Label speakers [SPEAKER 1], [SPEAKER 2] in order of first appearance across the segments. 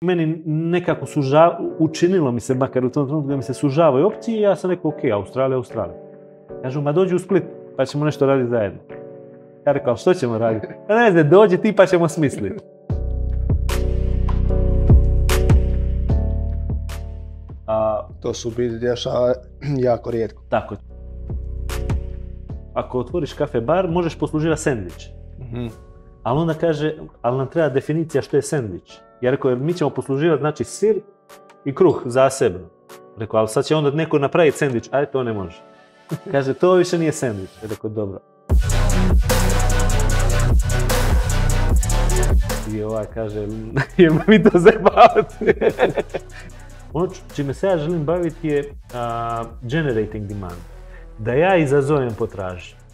[SPEAKER 1] meni nekako suža, učinilo mi se, makar u tom trenutku da mi se sužavaju opcije, ja sam rekao, ok, Australija, Australija. Kažu, ma dođi u Split, pa ćemo nešto raditi zajedno. Ja rekao, što ćemo raditi? Pa ne znam, dođi ti pa ćemo smisliti. A,
[SPEAKER 2] To su biti dešava jako rijetko.
[SPEAKER 1] tako. Ako otvoriš kafe bar, možeš posluživati sendvič.
[SPEAKER 2] Mhm.
[SPEAKER 1] Ali onda kaže, ali nam treba definicija što je sendvič. Ja rekao, jer mi ćemo posluživati znači sir i kruh zasebno. Rekao, ali sad će onda neko napraviti sendvič, aj to ne može. Kaže, to više nije sendvič. Ja rekao, dobro. I ovaj kaže, jemo mi to zabavati. ono čime se ja želim baviti je generating demand. Da ja izazovem potražnju.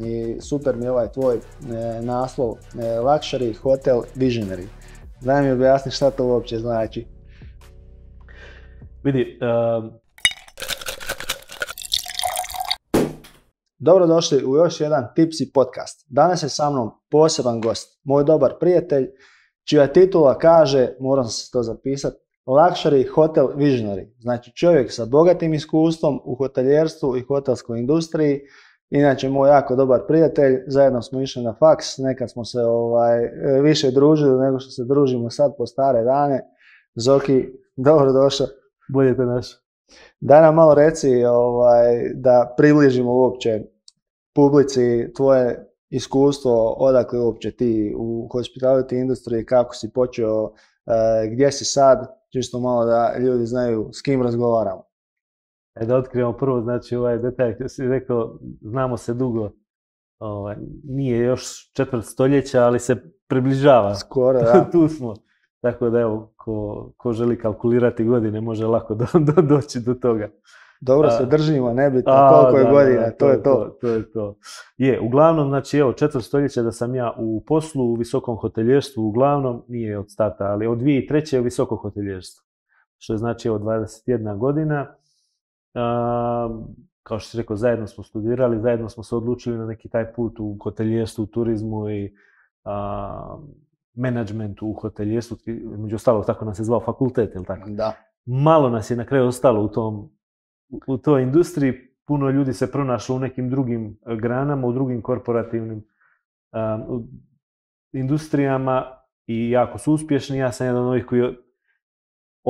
[SPEAKER 2] I super mi je ovaj tvoj e, naslov e, Luxury Hotel Visionary. Daj mi objasni šta to uopće znači.
[SPEAKER 1] Vidi, a,
[SPEAKER 2] Dobrodošli u još jedan Tipsy podcast. Danas je sa mnom poseban gost, moj dobar prijatelj, čija titula kaže, moram se to zapisati, Luxury Hotel Visionary. Znači čovjek sa bogatim iskustvom u hoteljerstvu i hotelskoj industriji. Inače moj jako dobar prijatelj, zajedno smo išli na faks, nekad smo se ovaj, više družili nego što se družimo sad po stare dane. Zoki, dobrodošao.
[SPEAKER 1] bolje te naš.
[SPEAKER 2] Daj nam malo reci ovaj, da približimo uopće publici tvoje iskustvo, odakle uopće ti u hospitality industriji, kako si počeo, eh, gdje si sad, čisto malo da ljudi znaju s kim razgovaramo.
[SPEAKER 1] E da otkrijemo prvo, znači ovaj detalj si rekao, znamo se dugo, ovaj, nije još četvrt stoljeća, ali se približava.
[SPEAKER 2] Skoro, da.
[SPEAKER 1] tu smo. Tako da evo, ko, ko želi kalkulirati godine, može lako do, do- doći do toga.
[SPEAKER 2] Dobro se držimo, nebitno
[SPEAKER 1] A,
[SPEAKER 2] koliko je
[SPEAKER 1] da,
[SPEAKER 2] godina,
[SPEAKER 1] da,
[SPEAKER 2] to je to.
[SPEAKER 1] To je to. Je, uglavnom, znači evo, četvrt stoljeća da sam ja u poslu, u visokom hoteljerstvu, uglavnom, nije od starta, ali od 2003. je u visoko hoteljerstvo. Što je znači evo 21 godina. Kao što si rekao, zajedno smo studirali, zajedno smo se odlučili na neki taj put u hoteljerstvu, u turizmu i a, menadžmentu u hoteljerstvu, među ostalog tako nam se zvao fakultet, jel tako?
[SPEAKER 2] Da.
[SPEAKER 1] malo nas je na kraju ostalo u tom u- toj industriji, puno ljudi se pronašlo u nekim drugim e, granama, u drugim korporativnim um, industrijama i jako su uspješni. Ja sam jedan od ovih koji je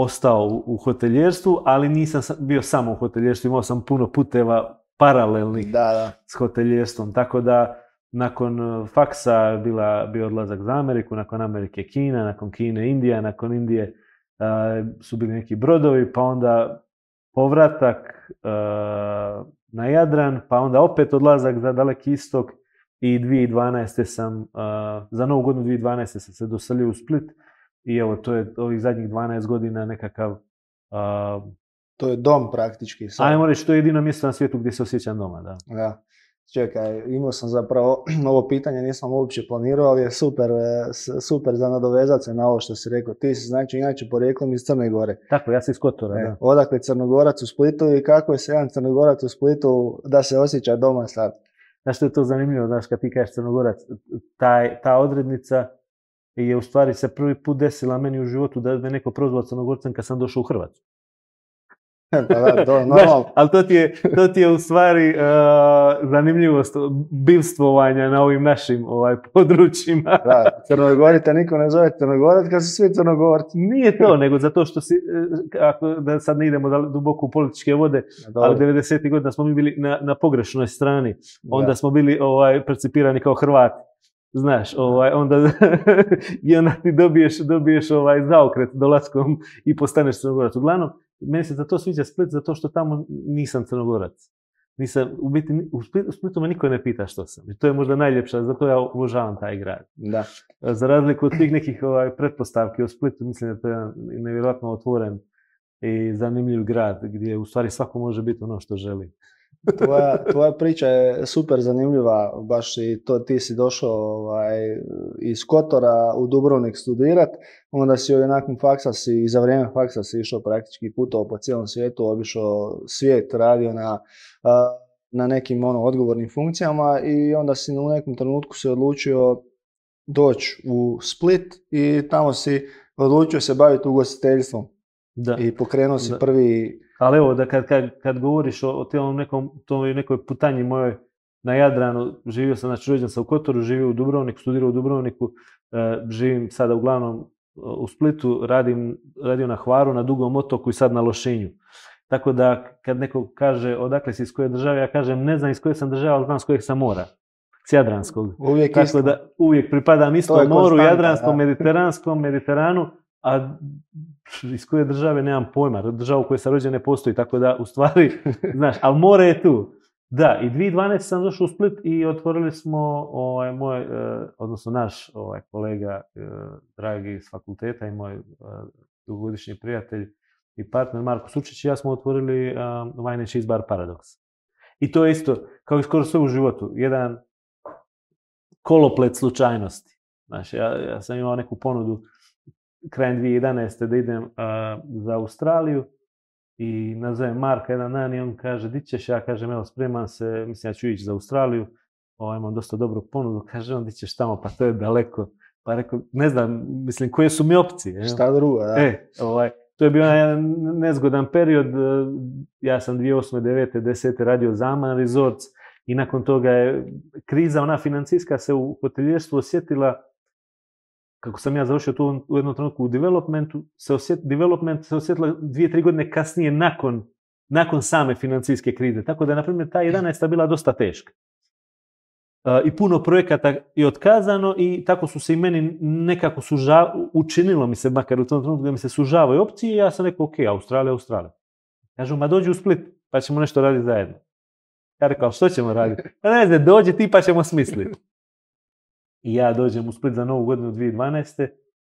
[SPEAKER 1] ostao u, u hoteljerstvu, ali nisam sa- bio samo u hoteljerstvu, imao sam puno puteva paralelnih
[SPEAKER 2] Da, da.
[SPEAKER 1] s hoteljerstvom, tako da nakon e, faksa bila, bio odlazak za Ameriku, nakon Amerike Kina, nakon Kine Indija, nakon Indije a, su bili neki brodovi, pa onda povratak a, na Jadran, pa onda opet odlazak za daleki istok i 2012. sam, a, za novu godinu 2012. sam se doselio u Split i evo, to je ovih zadnjih 12 godina nekakav, a,
[SPEAKER 2] To je dom praktički. sad.
[SPEAKER 1] ajmo reći, to je jedino mjesto na svijetu gdje se osjećam doma, da.
[SPEAKER 2] Da. Čekaj, imao sam zapravo ovo pitanje, nisam uopće planirao, ali je super, e, super za nadovezat se na ovo što si rekao. Ti si znači inače porijeklom iz Crne Gore.
[SPEAKER 1] Tako, ja sam iz Kotora,
[SPEAKER 2] E,
[SPEAKER 1] da.
[SPEAKER 2] odakle Crnogorac u Splitu i kako je se jedan Crnogorac u Splitu da se osjeća doma sad?
[SPEAKER 1] Znaš što je to zanimljivo, znaš, kad ti kažeš Crnogorac, taj, ta odrednica je u stvari se prvi put desila meni u životu da me neko prozvao Crnogorcem kad sam došao u Hrvatsku.
[SPEAKER 2] pa da, to,
[SPEAKER 1] Znaš,
[SPEAKER 2] normalno.
[SPEAKER 1] ali to ti, je, to ti je u stvari uh, zanimljivost bivstvovanja na ovim našim ovaj, područjima.
[SPEAKER 2] Da, Crnogori te niko ne zove Crnogorac kad su svi Crnogorci.
[SPEAKER 1] Nije to, nego zato što si, eh, ako, da sad ne idemo dal- duboko u političke vode, ali
[SPEAKER 2] Dobro,
[SPEAKER 1] 90. godina smo mi bili na, na pogrešnoj strani. onda
[SPEAKER 2] da.
[SPEAKER 1] smo bili ovaj percipirani kao Hrvati. Znaš, ovaj, onda i onda ti dobiješ, dobiješ ovaj zaokret dolaskom i postaneš crnogorac. Uglavnom, meni se za to sviđa Split zato što tamo nisam crnogorac. Nisam, u biti, u Split- u Splitu me niko ne pita što sam. I to je možda najljepša, zato ja obožavam taj grad.
[SPEAKER 2] Da.
[SPEAKER 1] Za razliku od tih nekih ovaj, pretpostavki o Splitu, mislim da je to jedan nevjerojatno otvoren i zanimljiv grad gdje u stvari svako može biti ono što želi.
[SPEAKER 2] Tvoja, tvoja priča je super zanimljiva, baš i to ti si došao ovaj, iz Kotora u Dubrovnik studirat, onda si ovaj nakon faksa si, i za vrijeme faksa si išao praktički putovao po cijelom svijetu, obišao svijet, radio na, na nekim ono, odgovornim funkcijama i onda si u nekom trenutku se odlučio doći u Split i tamo si odlučio se baviti ugostiteljstvom
[SPEAKER 1] Da.
[SPEAKER 2] i pokrenuo si
[SPEAKER 1] Da.
[SPEAKER 2] prvi...
[SPEAKER 1] Ali evo, da kad, kad, kad govoriš o, o tom nekom, toj nekoj putanji mojoj na Jadranu, živio sam, znači rođen sam u Kotoru, živio u Dubrovniku, studirao u Dubrovniku, e, živim sada uglavnom e, u Splitu, radim, radio na Hvaru, na Dugom otoku i sad na Lošinju. Tako da kad neko kaže odakle si iz koje države, ja kažem ne znam iz koje sam države, ali znam s kojeg sam mora. S Jadranskog.
[SPEAKER 2] Uvijek
[SPEAKER 1] Tako
[SPEAKER 2] isto.
[SPEAKER 1] da uvijek pripadam
[SPEAKER 2] To
[SPEAKER 1] istom moru,
[SPEAKER 2] konstanta,
[SPEAKER 1] Jadranskom,
[SPEAKER 2] da.
[SPEAKER 1] Mediteranskom, Mediteranu, a iz koje države nemam pojma. Država u kojoj sam rođen ne postoji, tako da u stvari, znaš, ali more je tu. Da, i 2012 sam došao u Split i otvorili smo ovaj, moj, eh, odnosno naš ovaj, kolega, eh, dragi iz fakulteta i moj eh, dugogodišnji prijatelj i partner Marko Sučić i ja smo otvorili Wine and Cheese Bar Paradox. I to je isto, kao i skoro sve u životu, jedan koloplet slučajnosti. Znaš, ja, ja sam imao neku ponudu krajem 2011. da idem a, za Australiju i nazovem Marka jedan dan i on kaže, di ćeš? Ja kažem, evo, spreman se, mislim, ja ću ići za Australiju, o, imam dosta dobru ponudu, kaže on, di ćeš tamo, pa to je daleko. Pa rekao, ne znam, mislim, koje su mi opcije?
[SPEAKER 2] Šta drugo, da.
[SPEAKER 1] E, ovaj, to je bio jedan nezgodan period. e, Ja sam 2008. 9. 10. radio Zaman Resorts i nakon toga je kriza, ona financijska se u hoteljerstvu osjetila kako sam ja završio tu u jednom trenutku u developmentu, se osjet, development se osjetila dvije, tri godine kasnije nakon, nakon same financijske krize. Tako da na primjer, ta 11. bila dosta teška. I puno projekata je otkazano i tako su se i meni nekako suža, učinilo mi se, makar u tom trenutku da mi se sužavaju opcije ja sam rekao, ok, Australija, Australija. Kažu, ma dođi u Split, pa ćemo nešto raditi zajedno. Ja rekao, što ćemo raditi? Pa ne znam, dođi ti pa ćemo smisliti. I ja dođem u Split za novu godinu 2012.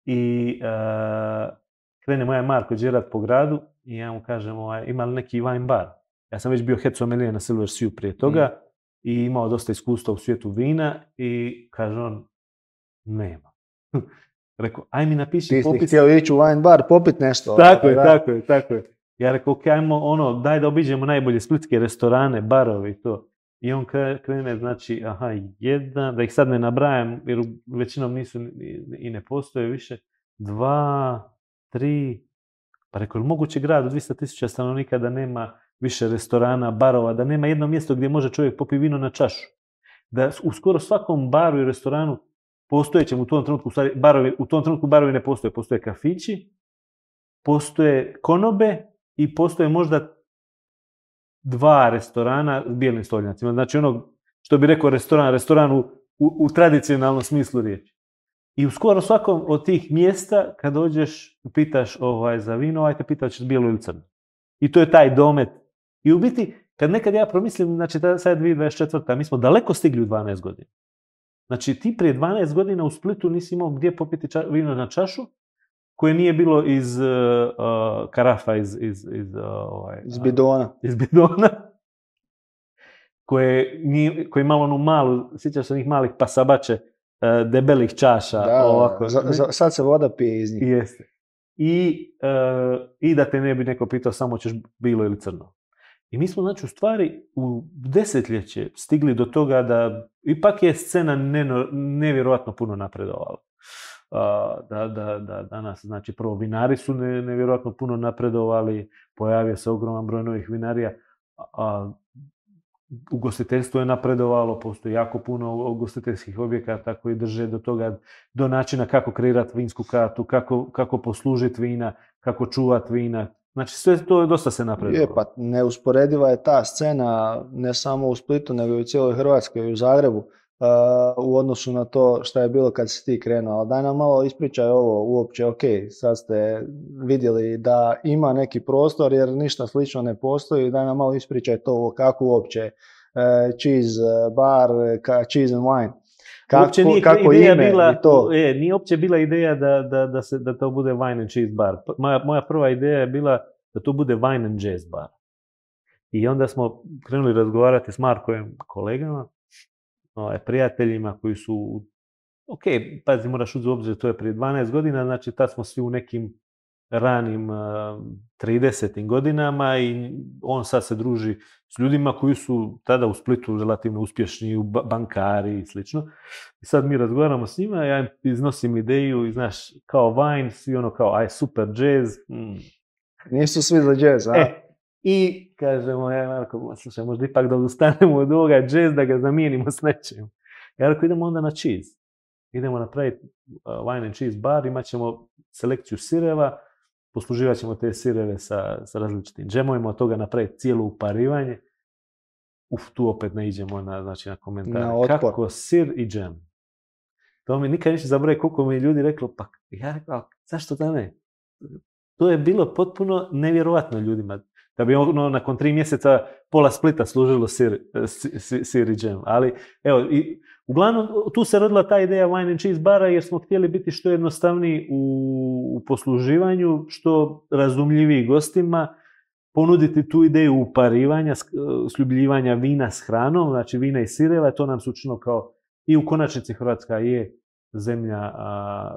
[SPEAKER 1] I uh, krene moja Marko Đerat po gradu i ja mu kažem, ovaj, ima li neki wine bar? Ja sam već bio head sommelier na Silver Sea prije toga i imao dosta iskustva u svijetu vina i kaže on, nema. Rekao, aj mi napiši
[SPEAKER 2] Ti
[SPEAKER 1] popis.
[SPEAKER 2] htio ići u wine bar, popit nešto.
[SPEAKER 1] Tako je,
[SPEAKER 2] da.
[SPEAKER 1] tako je, tako je. Ja rekao, ok, ajmo ono, daj da obiđemo najbolje splitske restorane, barove i to. I on kre- krene, znači, aha, jedan, da ih sad ne nabrajam, jer većinom nisu ni- i ne postoje više, dva, tri, pa rekao, moguće grad od 200.000 stanovnika da nema više restorana, barova, da nema jedno mjesto gdje može čovjek popiti vino na čašu. Da u skoro svakom baru i restoranu postojećem u tom trenutku, stvari, barovi, u tom trenutku barovi ne postoje, postoje kafići, postoje konobe i postoje možda dva restorana s bijelim stolnjacima. Znači ono što bi rekao restoran, restoran u, u, tradicionalnom smislu riječi. I u skoro svakom od tih mjesta, kad dođeš, pitaš ovaj, za vino, aj te pita bijelo ili crno. I to je taj domet. I u biti, kad nekad ja promislim, znači ta, sad je 2024. mi smo daleko stigli u 12 godina. Znači ti prije 12 godina u Splitu nisi imao gdje popiti vino na čašu, koje nije bilo iz uh, karafa, iz, iz, iz, uh, ovaj,
[SPEAKER 2] Iz bidona.
[SPEAKER 1] iz bidona, koje, nije, koje imalo onu malu, sjećaš se onih malih pasabače, uh, debelih čaša,
[SPEAKER 2] Da,
[SPEAKER 1] ovako.
[SPEAKER 2] za- za- sad se voda pije iz njih.
[SPEAKER 1] Jeste. I, uh, I da te ne bi neko pitao samo ćeš bilo ili crno. I mi smo, znači, u stvari u desetljeće stigli do toga da ipak je scena nevjerojatno puno napredovala. Da, da, da danas, znači, prvo vinari su ne, nevjerojatno puno napredovali, pojavio se ogroman broj novih vinarija, a, ugostiteljstvo je napredovalo, postoji jako puno ugostiteljskih objekata koji drže do toga, do načina kako kreirati vinsku kartu, kako, kako poslužiti vina, kako čuvati vina. Znači sve to je dosta se napredovalo.
[SPEAKER 2] Je, pa neusporediva je ta scena ne samo u Splitu, nego i u cijeloj Hrvatskoj i u Zagrebu u odnosu na to što je bilo kad si ti krenuo. Ali daj nam malo ispričaj ovo uopće, ok, sad ste vidjeli da ima neki prostor jer ništa slično ne postoji, daj nam malo ispričaj to kako uopće uh, cheese bar, ka, cheese and wine. Kako,
[SPEAKER 1] uopće nije
[SPEAKER 2] kako
[SPEAKER 1] ideja
[SPEAKER 2] ime
[SPEAKER 1] bila,
[SPEAKER 2] i to.
[SPEAKER 1] E, nije uopće bila ideja da, da, da, se, da to bude wine and cheese bar. Moja, moja prva ideja je bila da to bude wine and jazz bar. I onda smo krenuli razgovarati s Markovim kolegama, ovaj, prijateljima koji su, ok, pazi, moraš uzeti u obzir, to je prije 12 godina, znači tad smo svi u nekim ranim 30. godinama i on sad se druži s ljudima koji su tada u Splitu relativno uspješni, bankari i slično. I sad mi razgovaramo s njima, ja im iznosim ideju i znaš, kao Vine, svi ono kao, aj super, jazz. Mm.
[SPEAKER 2] Nisu svi za jazz, a?
[SPEAKER 1] E, I kažemo, ja, Marko, slušaj, možda ipak da ustanemo od ovoga jazz, da ga zamijenimo s nečim. Ja rekao, idemo onda na cheese. Idemo napraviti wine and cheese bar, imat ćemo selekciju sireva, posluživat ćemo te sireve sa, sa različitim džemovima, od toga napraviti cijelo uparivanje. Uf, tu opet ne iđemo na, znači, na komentar.
[SPEAKER 2] Na.
[SPEAKER 1] Kako sir i džem. To mi nikad neće zaboraviti koliko mi je ljudi reklo, pa ja rekao, "Ali zašto da ne? To je bilo potpuno nevjerovatno ljudima. Da bi ono nakon tri mjeseca pola Splita služilo sir, si- si- sir i džem. Ali evo, i, uglavnom tu se rodila ta ideja wine and cheese bara jer smo htjeli biti što jednostavniji u, u posluživanju, što razumljiviji gostima, ponuditi tu ideju uparivanja, sk- sljubljivanja vina s hranom, znači vina i sireva, to nam se učinilo kao i u konačnici Hrvatska je zemlja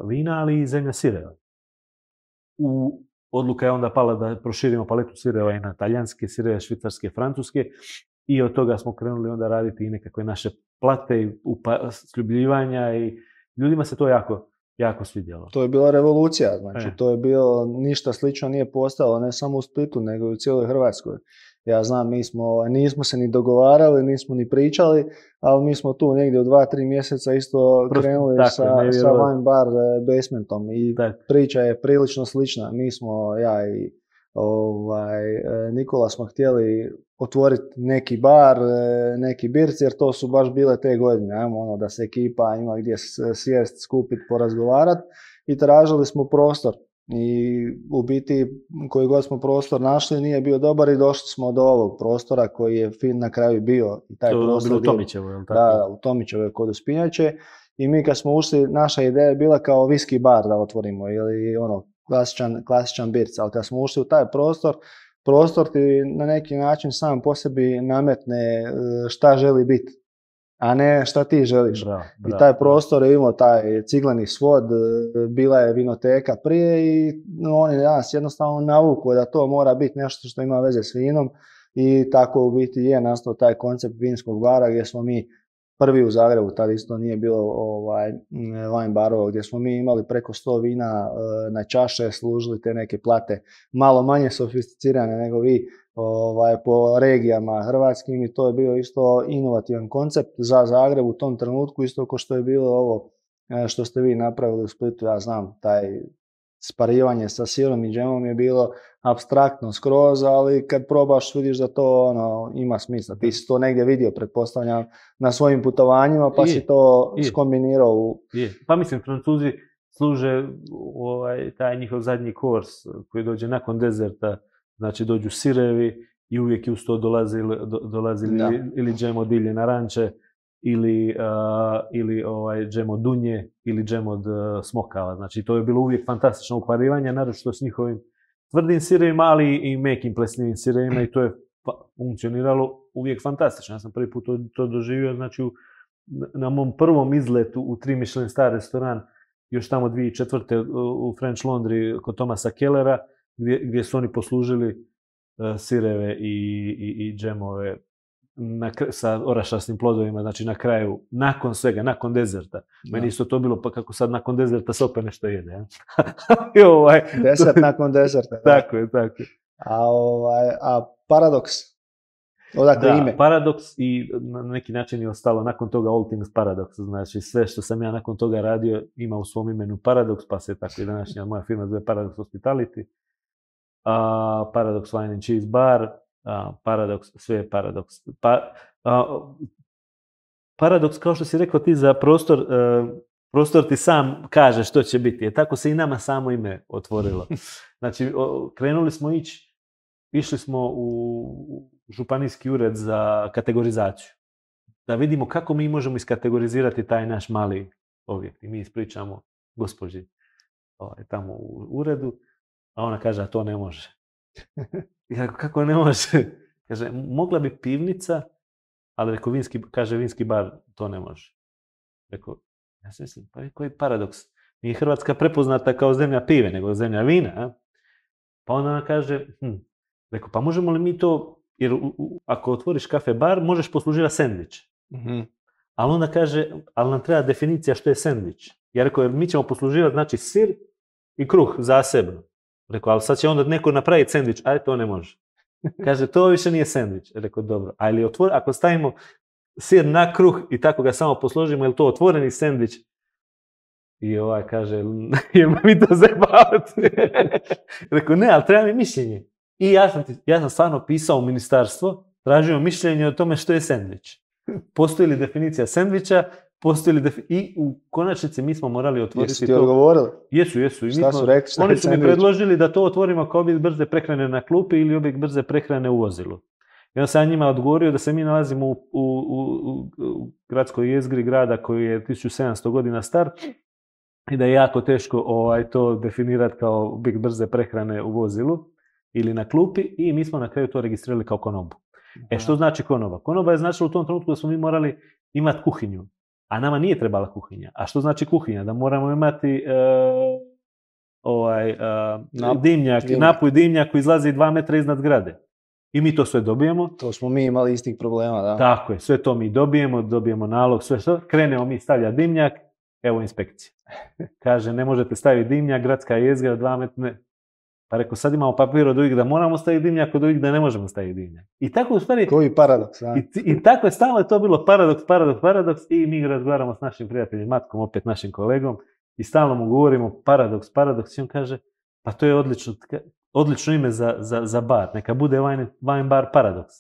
[SPEAKER 1] vina, ali i zemlja sireva. U, odluka je onda pala da proširimo paletu sireva i na talijanske sireve, švicarske, francuske i od toga smo krenuli onda raditi i nekakve naše plate i upa, sljubljivanja i ljudima se to jako, jako svidjelo.
[SPEAKER 2] To je bila revolucija, znači
[SPEAKER 1] E.
[SPEAKER 2] to je bilo, ništa slično nije postalo, ne samo u Splitu, nego i u cijeloj Hrvatskoj. Ja znam, mi smo, nismo se ni dogovarali, nismo ni pričali, ali mi smo tu negdje u dva, tri mjeseca isto
[SPEAKER 1] Prosto
[SPEAKER 2] krenuli
[SPEAKER 1] tako,
[SPEAKER 2] sa, sa wine bar e, basementom i
[SPEAKER 1] Tak,
[SPEAKER 2] priča je prilično slična. Mi smo, ja i ovaj, e, Nikola smo htjeli otvoriti neki bar, e, neki birci, jer to su baš bile te godine, ajmo ono da se ekipa ima gdje sjest, skupiti, porazgovarati i tražili smo prostor. I u biti koji god smo prostor našli nije bio dobar i došli smo do ovog prostora koji je fin na kraju bio. I taj
[SPEAKER 1] to
[SPEAKER 2] prostor
[SPEAKER 1] u Tomićevo, je tako?
[SPEAKER 2] da, u Tomićevoj kod uspinjače. I mi kad smo ušli, naša ideja je bila kao viski bar da otvorimo ili ono klasičan, klasičan birc, ali kad smo ušli u taj prostor, prostor ti na neki način sam po sebi nametne e, šta želi biti, a ne šta ti želiš.
[SPEAKER 1] Bravo,
[SPEAKER 2] I
[SPEAKER 1] bravo,
[SPEAKER 2] taj prostor je imao taj cigleni svod, e, bila je vinoteka prije i no, on je nas jednostavno navuko da to mora biti nešto što ima veze s vinom i tako u biti je nastao taj koncept vinskog bara gdje smo mi prvi u Zagrebu, tad isto nije bilo ovaj, wine barova, gdje smo mi imali preko 100 vina e, na čaše, služili te neke plate malo manje sofisticirane nego vi ovaj, po regijama hrvatskim i to je bio isto inovativan koncept za Zagreb u tom trenutku, isto kao što je bilo ovo e, što ste vi napravili u Splitu, ja znam, taj sparivanje sa sirom i džemom je bilo abstraktno skroz, ali kad probaš vidiš da to ono, ima smisla. Ti si to negdje vidio, pretpostavljam, na svojim putovanjima, pa si to skombinirao u...
[SPEAKER 1] Pa mislim, Francuzi služe ovaj, taj njihov zadnji kurs koji dođe nakon dezerta, znači dođu sirevi i uvijek je uz to dolazi, ili- do, dolazi ili, ili džem od ilje naranče, ili, a, ili ovaj, džem od dunje, ili džem od a, smokava. Znači to je bilo uvijek fantastično uparivanje, naročito s njihovim tvrdim sirevima, ali i mekim plesnivim sirevima i to je funkcioniralo uvijek fantastično. Ja sam prvi put to, to doživio, znači u, na- mom prvom izletu u tri Michelin star restoran, još tamo 2004. u- u French Laundry kod Tomasa Kellera, gdje, gdje su oni poslužili e, sireve i, i, i džemove na, sa orašasnim plodovima, znači na kraju, nakon svega, nakon dezerta. Meni isto to bilo, pa kako sad nakon dezerta se opet nešto jede. Ja? I ovaj,
[SPEAKER 2] Desert nakon deserta. da.
[SPEAKER 1] tako je, tako je.
[SPEAKER 2] A, ovaj, a paradoks, odakle
[SPEAKER 1] Da,
[SPEAKER 2] ime?
[SPEAKER 1] paradoks i na neki način je ostalo nakon toga All Things Paradox, znači sve što sam ja nakon toga radio ima u svom imenu Paradox, pa se tako i današnja moja firma zove Paradox Hospitality, a, Paradox Wine and Cheese Bar, a, Paradox, sve je Paradox. Pa, a, paradoks, kao što si rekao ti za prostor, e, prostor ti sam kaže što će biti. E, tako se i nama samo ime otvorilo. Znači, o- krenuli smo ići, išli smo u županijski ured za kategorizaciju. Da vidimo kako mi možemo iskategorizirati taj naš mali objekt. I mi ispričamo gospođi ovaj, tamo u uredu, a ona kaže, a to ne može. Ja rekao, kako ne može? Kaže, mogla bi pivnica, ali rekao, vinski, kaže, vinski bar to ne može. Rekao, ja se mislim, pa koji paradoks? Nije Hrvatska prepoznata kao zemlja pive, nego zemlja vina. A? Pa onda ona kaže, hm, rekao, pa možemo li mi to, jer u- u- ako otvoriš kafe bar, možeš posluživati sendvič.
[SPEAKER 2] Mhm.
[SPEAKER 1] Ali onda kaže, ali nam treba definicija što je sendvič. Ja rekao, jer mi ćemo posluživati znači sir i kruh zasebno. Rekao, ali sad će onda neko napraviti sendvič, aj to ne može. Kaže, to više nije sendvič. Rekao, dobro, ali otvor, ako stavimo sir na kruh i tako ga samo posložimo, je li to otvoreni sendvič? I ovaj kaže, jel mi to zajebavati? Rekao, ne, ali treba mi mišljenje. I ja sam, ja sam stvarno pisao u ministarstvo, tražio mišljenje o tome što je sendvič. Postoji li definicija sendviča, postoji li defi- I u konačnici mi smo morali otvoriti
[SPEAKER 2] Jesu ti
[SPEAKER 1] to.
[SPEAKER 2] odgovorili?
[SPEAKER 1] Jesu, jesu. I mi
[SPEAKER 2] Šta
[SPEAKER 1] smo-
[SPEAKER 2] su rekli? Šta
[SPEAKER 1] oni su mi predložili da to otvorimo kao objekt brze prehrane na klupi ili objekt brze prehrane u vozilu. I onda sam ja njima odgovorio da se mi nalazimo u, u, u, gradskoj jezgri grada koji je 1700 godina star i da je jako teško ovaj, to definirati kao objekt brze prehrane u vozilu ili na klupi i mi smo na kraju to registrirali kao konobu. E što znači konoba? Konoba je značilo u tom trenutku da smo mi morali imati kuhinju, a nama nije trebala kuhinja. A što znači kuhinja? Da moramo imati e, ovaj, e, dimnjak,
[SPEAKER 2] dimnjak.
[SPEAKER 1] napoj dimnjak koji izlazi dva metra iznad zgrade. I mi to sve dobijemo.
[SPEAKER 2] To smo mi imali istih problema, da.
[SPEAKER 1] Tako je, sve to mi dobijemo, dobijemo nalog, sve što, krenemo mi stavlja dimnjak, evo inspekcija. Kaže, ne možete staviti dimnjak, gradska jezgra, dva metra, ne. Pa rekao, sad imamo papir od uvijek da moramo staviti dimnjak, od uvijek da ne možemo staviti dimnjak. I tako u stvari,
[SPEAKER 2] Koji paradoks, a?
[SPEAKER 1] i, i tako je stalno je to bilo paradoks, paradoks, paradoks i mi razgovaramo s našim prijateljem Matkom, opet našim kolegom i stalno mu govorimo paradoks, paradoks i on kaže, pa to je odlično, odlično ime za, za, za bar, neka bude wine, wine bar paradoks.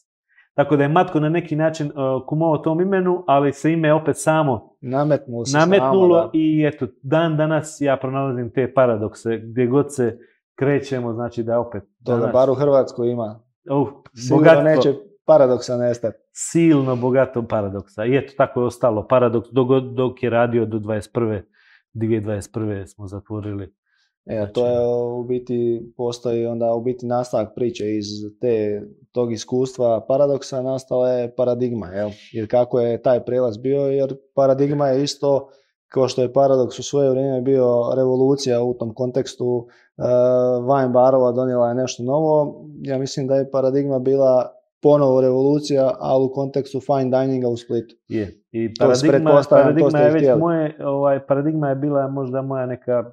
[SPEAKER 1] Tako da je Matko na neki način uh, kumovao tom imenu, ali se ime opet samo
[SPEAKER 2] Nametnulo
[SPEAKER 1] nametnulo
[SPEAKER 2] samo,
[SPEAKER 1] i eto, dan danas ja pronalazim te paradokse gdje god se krećemo, znači da opet
[SPEAKER 2] To da
[SPEAKER 1] danas,
[SPEAKER 2] bar u Hrvatskoj ima.
[SPEAKER 1] uh, bogatstvo,
[SPEAKER 2] neće paradoksa nestati.
[SPEAKER 1] silno bogato paradoksa. I eto, tako je ostalo paradoks dok, dok je radio do 21. 2021. smo zatvorili.
[SPEAKER 2] E,
[SPEAKER 1] Znači-
[SPEAKER 2] to je u biti, postoji onda u biti nastavak priče iz te, tog iskustva paradoksa nastala je paradigma, jel? Jer kako je taj prijelaz bio, jer paradigma je isto kao što je paradoks u svoje vrijeme bio revolucija u tom kontekstu barova donijela je nešto novo. Ja mislim da je paradigma bila ponovo revolucija, ali u kontekstu fine dininga u Splitu.
[SPEAKER 1] Je. I paradigma, paradigma je već moje, ovaj, paradigma je bila možda moja neka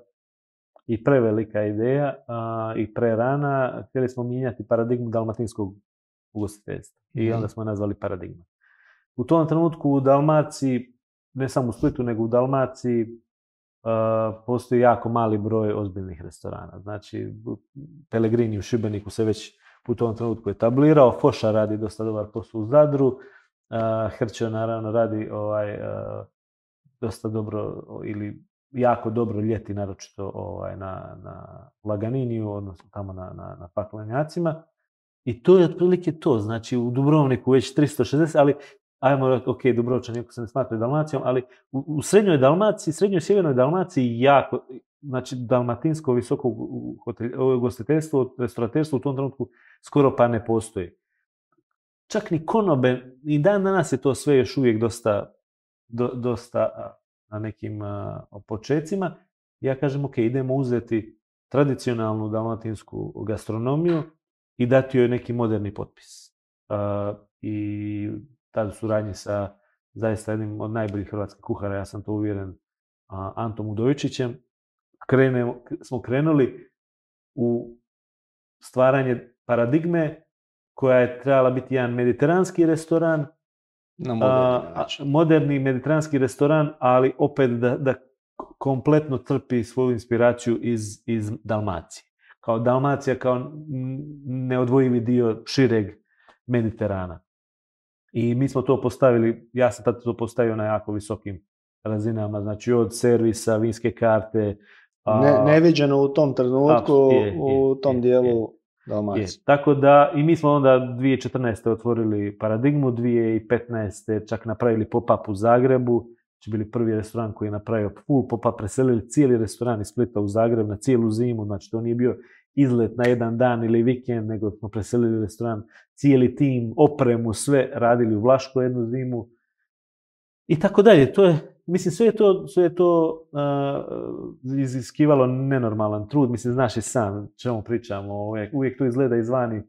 [SPEAKER 1] i prevelika ideja a, i prerana. Htjeli smo mijenjati paradigmu dalmatinskog ugostiteljstva. I
[SPEAKER 2] Mhm.
[SPEAKER 1] onda smo nazvali paradigma. U tom trenutku u Dalmaciji, ne samo u Splitu, nego u Dalmaciji, a, postoji jako mali broj ozbiljnih restorana. Znači, Pellegrini u Šibeniku se već u tom trenutku etablirao, Foša radi dosta dobar posao u Zadru, Hrčo naravno radi ovaj, a, dosta dobro ili jako dobro ljeti, naročito ovaj, na, na Laganiniju, odnosno tamo na, na, na paklenjacima. I to je otprilike to, znači u Dubrovniku već 360, ali ajmo, reći, ok, Dubrovčani iako se ne smatraju Dalmacijom, ali u, u srednjoj Dalmaciji, srednjoj sjevernoj Dalmaciji jako, znači dalmatinsko visoko hotel- ugostiteljstvo, restoraterstvo u tom trenutku skoro pa ne postoji. Čak ni konobe, i dan danas je to sve još uvijek dosta, do- dosta na nekim a, počecima. Ja kažem, ok, idemo uzeti tradicionalnu dalmatinsku gastronomiju i dati joj neki moderni potpis. A, I tada u suradnji sa zaista jednim od najboljih hrvatskih kuhara, ja sam to uvjeren, Antom Udovičićem, krenemo, smo krenuli u stvaranje paradigme koja je trebala biti jedan mediteranski restoran,
[SPEAKER 2] Na moderni
[SPEAKER 1] a, moderni mediteranski restoran, ali opet da, da kompletno trpi svoju inspiraciju iz, iz Dalmacije. Kao Dalmacija kao neodvojivi dio šireg Mediterana. I mi smo to postavili, ja sam tada to postavio na jako visokim razinama, znači od servisa, vinske karte, a,
[SPEAKER 2] Ne, neviđeno u tom trenutku,
[SPEAKER 1] je,
[SPEAKER 2] u tom
[SPEAKER 1] je,
[SPEAKER 2] dijelu
[SPEAKER 1] je. Tako da, i mi smo onda 2014. otvorili Paradigmu, 2015. čak napravili pop-up u Zagrebu, znači bili prvi restoran koji je napravio full pop-up, preselili cijeli restoran iz Splita u Zagreb na cijelu zimu, znači to nije bio izlet na jedan dan ili vikend, nego smo preselili restoran, cijeli tim, opremu, sve radili u Vlaškoj jednu zimu I tako dalje. To je, mislim, sve je to, sve je to uh, iziskivalo nenormalan trud. Mislim, znaš i sam čemu pričamo. Uvijek, uvijek to izgleda izvani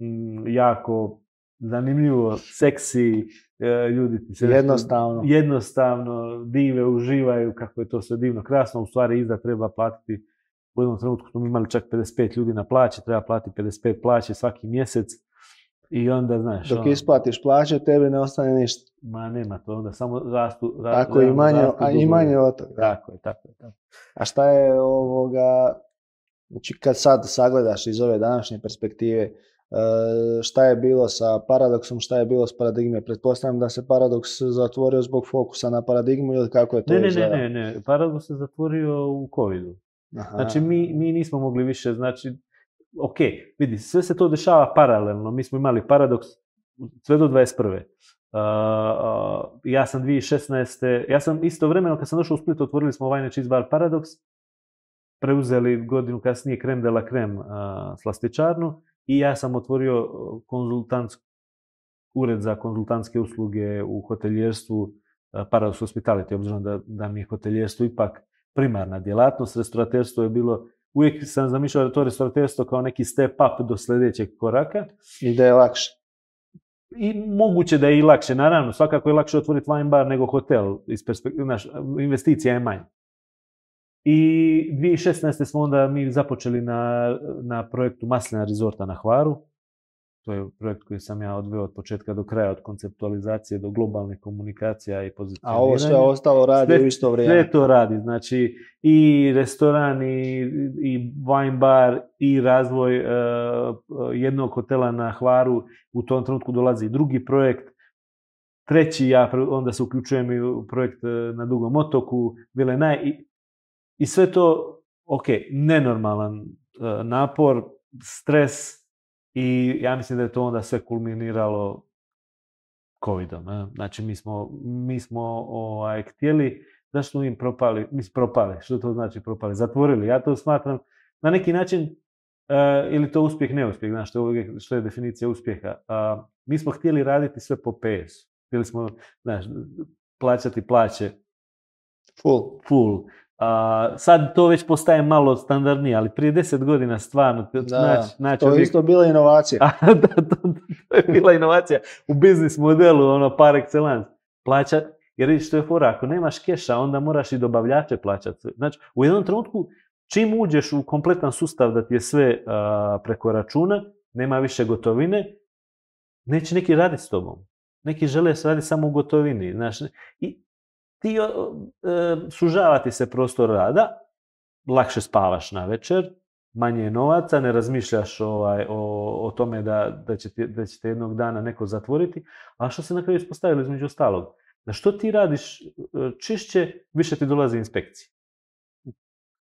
[SPEAKER 1] mm, jako zanimljivo, seksi, e, ljudi ti se
[SPEAKER 2] jednostavno.
[SPEAKER 1] jednostavno dive, uživaju kako je to sve divno, krasno, u stvari iza treba platiti u jednom trenutku smo imali čak 55 ljudi na plaći, treba platiti 55 plaće svaki mjesec i onda, znaš...
[SPEAKER 2] Dok ono, isplatiš plaće, tebi ne ostane ništa.
[SPEAKER 1] Ma nema to, onda samo rastu...
[SPEAKER 2] tako i manje, a i manje od toga.
[SPEAKER 1] Tako je, tako je. Tako.
[SPEAKER 2] A šta je ovoga, znači kad sad sagledaš iz ove današnje perspektive, E, šta je bilo sa paradoksom, šta je bilo s paradigme. Pretpostavljam da se paradoks zatvorio zbog fokusa na paradigmu ili kako je to
[SPEAKER 1] ne, ne, ne, ne, paradoks se zatvorio u covidu. Znači mi, mi nismo mogli više, znači, ok, vidi, sve se to dešava paralelno. Mi smo imali paradoks sve do 21. Uh, uh, ja sam 2016. Ja sam istovremeno kad sam došao u Split otvorili smo ovaj Cheese Bar Paradox, preuzeli godinu kasnije krem de la krem uh, slastičarnu i ja sam otvorio konzultants, ured za konzultantske usluge u hoteljerstvu Paradox Hospitality, obzirom da, da mi je hoteljerstvo ipak primarna djelatnost. Restauraterstvo je bilo, uvijek sam zamišljao da to restauraterstvo kao neki step up do sljedećeg koraka.
[SPEAKER 2] I da je lakše.
[SPEAKER 1] I moguće da je i lakše, naravno, svakako je lakše otvoriti wine bar nego hotel, iz naš, investicija je manja. I 2016. smo onda mi započeli na, na projektu Maslina Resorta na Hvaru. To je projekt koji sam ja odveo od početka do kraja, od konceptualizacije do globalne komunikacija i pozicioniranja.
[SPEAKER 2] A ovo sve ostalo radi
[SPEAKER 1] sve,
[SPEAKER 2] u isto vrijeme?
[SPEAKER 1] Sve to radi, znači i restoran i, i wine bar i razvoj uh, jednog hotela na Hvaru. U tom trenutku dolazi drugi projekt. Treći ja onda se uključujem i u projekt e, na Dugom otoku, Vilenaj i i sve to, ok, nenormalan napor, stres i ja mislim da je to onda sve kulminiralo covidom. Eh? Znači mi smo, mi smo ovaj, htjeli, zašto smo im propali, mi smo propali, što to znači propali, zatvorili. Ja to smatram na neki način, uh, ili to uspjeh, neuspjeh, znaš, što je, što je definicija uspjeha. Uh, mi smo htjeli raditi sve po PS. Htjeli smo, znaš, plaćati plaće.
[SPEAKER 2] Full.
[SPEAKER 1] Full. A, sad to već postaje malo standardnije, ali prije deset godina stvarno...
[SPEAKER 2] Da, naći, to je isto bila inovacija.
[SPEAKER 1] da, to, to, je bila inovacija u biznis modelu, ono par excellence. Plaća, jer što je fora, ako nemaš keša, onda moraš i dobavljače plaćati. Znači, u jednom trenutku, čim uđeš u kompletan sustav da ti je sve a, preko računa, nema više gotovine, neće neki raditi s tobom. Neki žele se raditi samo u gotovini. Znaš, I ti e, sužava ti se prostor rada, lakše spavaš na večer, manje je novaca, ne razmišljaš ovaj, o, tome da, da, će ti, da će te jednog dana neko zatvoriti, a što se na kraju ispostavilo između ostalog? Da što ti radiš čišće, više ti dolazi inspekcije.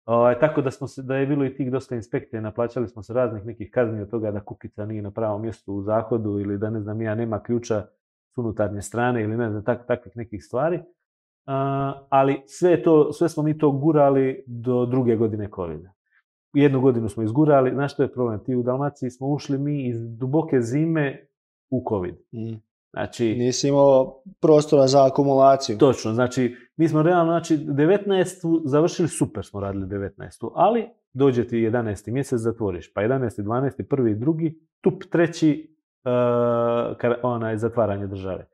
[SPEAKER 1] Ovaj, tako da, smo se, da je bilo i tih dosta inspekcije, naplaćali smo se raznih nekih kazni od toga da kukica nije na pravom mjestu u zahodu ili da ne znam ja nema ključa s unutarnje strane ili ne znam tak, takvih nekih stvari ali sve, to, sve smo mi to gurali do druge godine covid Jednu godinu smo izgurali, znaš što je problem? Ti u Dalmaciji smo ušli mi iz duboke zime u COVID. Mm. Znači,
[SPEAKER 2] Nisi imao prostora za akumulaciju.
[SPEAKER 1] Točno, znači mi smo realno, znači 19. završili, super smo radili 19. Ali dođe ti 11. mjesec, zatvoriš, pa 11. 12. prvi, drugi, tup treći, uh, onaj, zatvaranje države.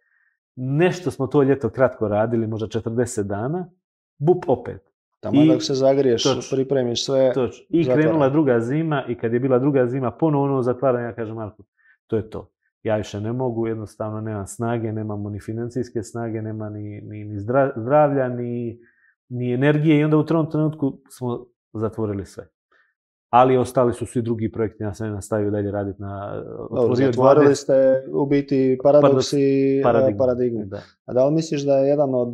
[SPEAKER 1] Nešto smo to ljeto kratko radili, možda 40 dana, bup opet.
[SPEAKER 2] Tamo dok se zagriješ, toč, pripremiš sve.
[SPEAKER 1] Toč. I krenula druga zima i kad je bila druga zima, ponovno ono zatvaranje, ja kažem Marku, to je to. Ja više ne mogu, jednostavno nemam snage, nemamo ni financijske snage, nema ni, ni, ni zdravlja, ni, ni energije i onda u tom trenutku smo zatvorili sve ali ostali su svi drugi projekti, ja sam nastavio dalje raditi na...
[SPEAKER 2] Dobro, zatvorili 20... ste u biti paradoks i paradigmu. paradigmu. Da. A da li misliš da je jedan od,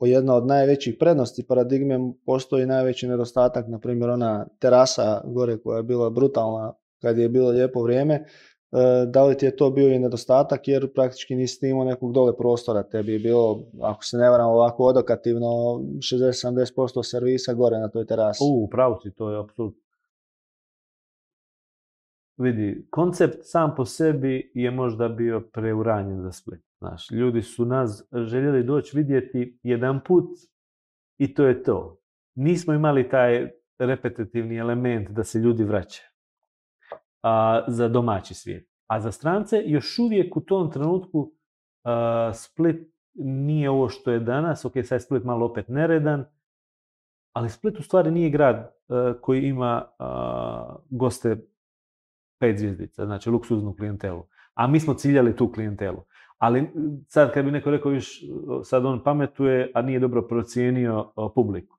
[SPEAKER 2] jedna od najvećih prednosti paradigme postoji najveći nedostatak, na primjer ona terasa gore koja je bila brutalna kad je bilo lijepo vrijeme, E, da li ti je to bio i nedostatak jer praktički nisi imao nekog dole prostora, tebi je bilo, ako se ne varam ovako odokativno, 60-70% servisa gore na toj terasi.
[SPEAKER 1] U, pravo si, to je apsolutno. Vidi, koncept sam po sebi je možda bio preuranjen za Split. Znaš, ljudi su nas željeli doći vidjeti jedan put i to je to. Nismo imali taj repetitivni element da se ljudi vraćaju za domaći svijet. A za strance još uvijek u tom trenutku a, Split nije ovo što je danas. Ok, sad je Split malo opet neredan, ali Split u stvari nije grad koji ima goste pet zvijezdica, znači luksuznu klijentelu. A mi smo ciljali tu klijentelu. Ali sad kad bi neko rekao, viš, sad on pametuje, a nije dobro procijenio publiku.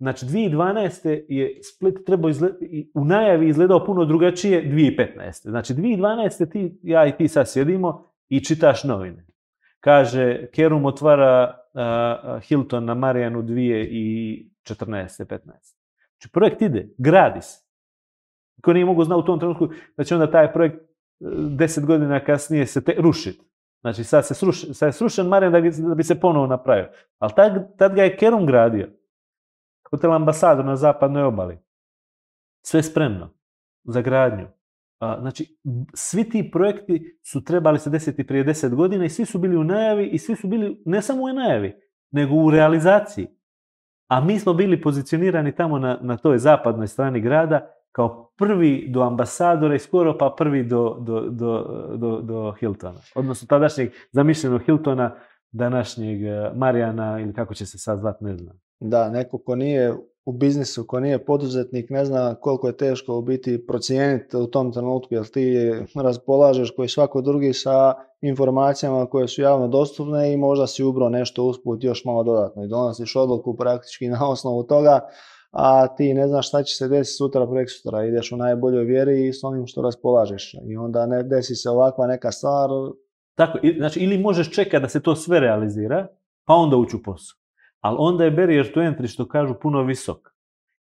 [SPEAKER 1] Znači, 2012. je Split trebao izgled... u najavi izgledao puno drugačije 2015. Znači, 2012. ti, ja i ti sad sjedimo i čitaš novine. Kaže, Kerum otvara Hilton na Marijanu 2014. 15. Znači, projekt ide, gradi se. Ko nije mogu zna u tom trenutku da će onda taj projekt deset godina kasnije se te, rušiti. Znači, sad, se sruši, sad je srušen Marijan da bi, da bi se ponovo napravio. Ali tad, tad ga je Kerum gradio hotel ambasador na zapadnoj obali. Sve spremno za gradnju. Znači, svi ti projekti su trebali se desiti prije 10 godina i svi su bili u najavi i svi su bili ne samo u najavi, nego u realizaciji. A mi smo bili pozicionirani tamo na, na toj zapadnoj strani grada kao prvi do ambasadora i skoro pa prvi do, do, do, do, Hiltona. Odnosno tadašnjeg zamišljenog Hiltona, današnjeg e, Marijana ili kako će se sad zvati, ne znam.
[SPEAKER 2] Da, neko ko nije u biznisu, ko nije poduzetnik, ne zna koliko je teško u biti procijeniti u tom trenutku, jer ti raspolažeš koji svako drugi sa informacijama koje su javno dostupne i možda si ubro nešto usput još malo dodatno i donosiš odluku praktički na osnovu toga, a ti ne znaš šta će se desiti sutra, prek sutra, ideš u najboljoj vjeri i s onim što raspolažeš i onda ne desi se ovakva neka stvar.
[SPEAKER 1] Tako, znači ili možeš čekati da se to sve realizira, pa onda ući u posao ali onda je barrier to entry, što kažu, puno visok.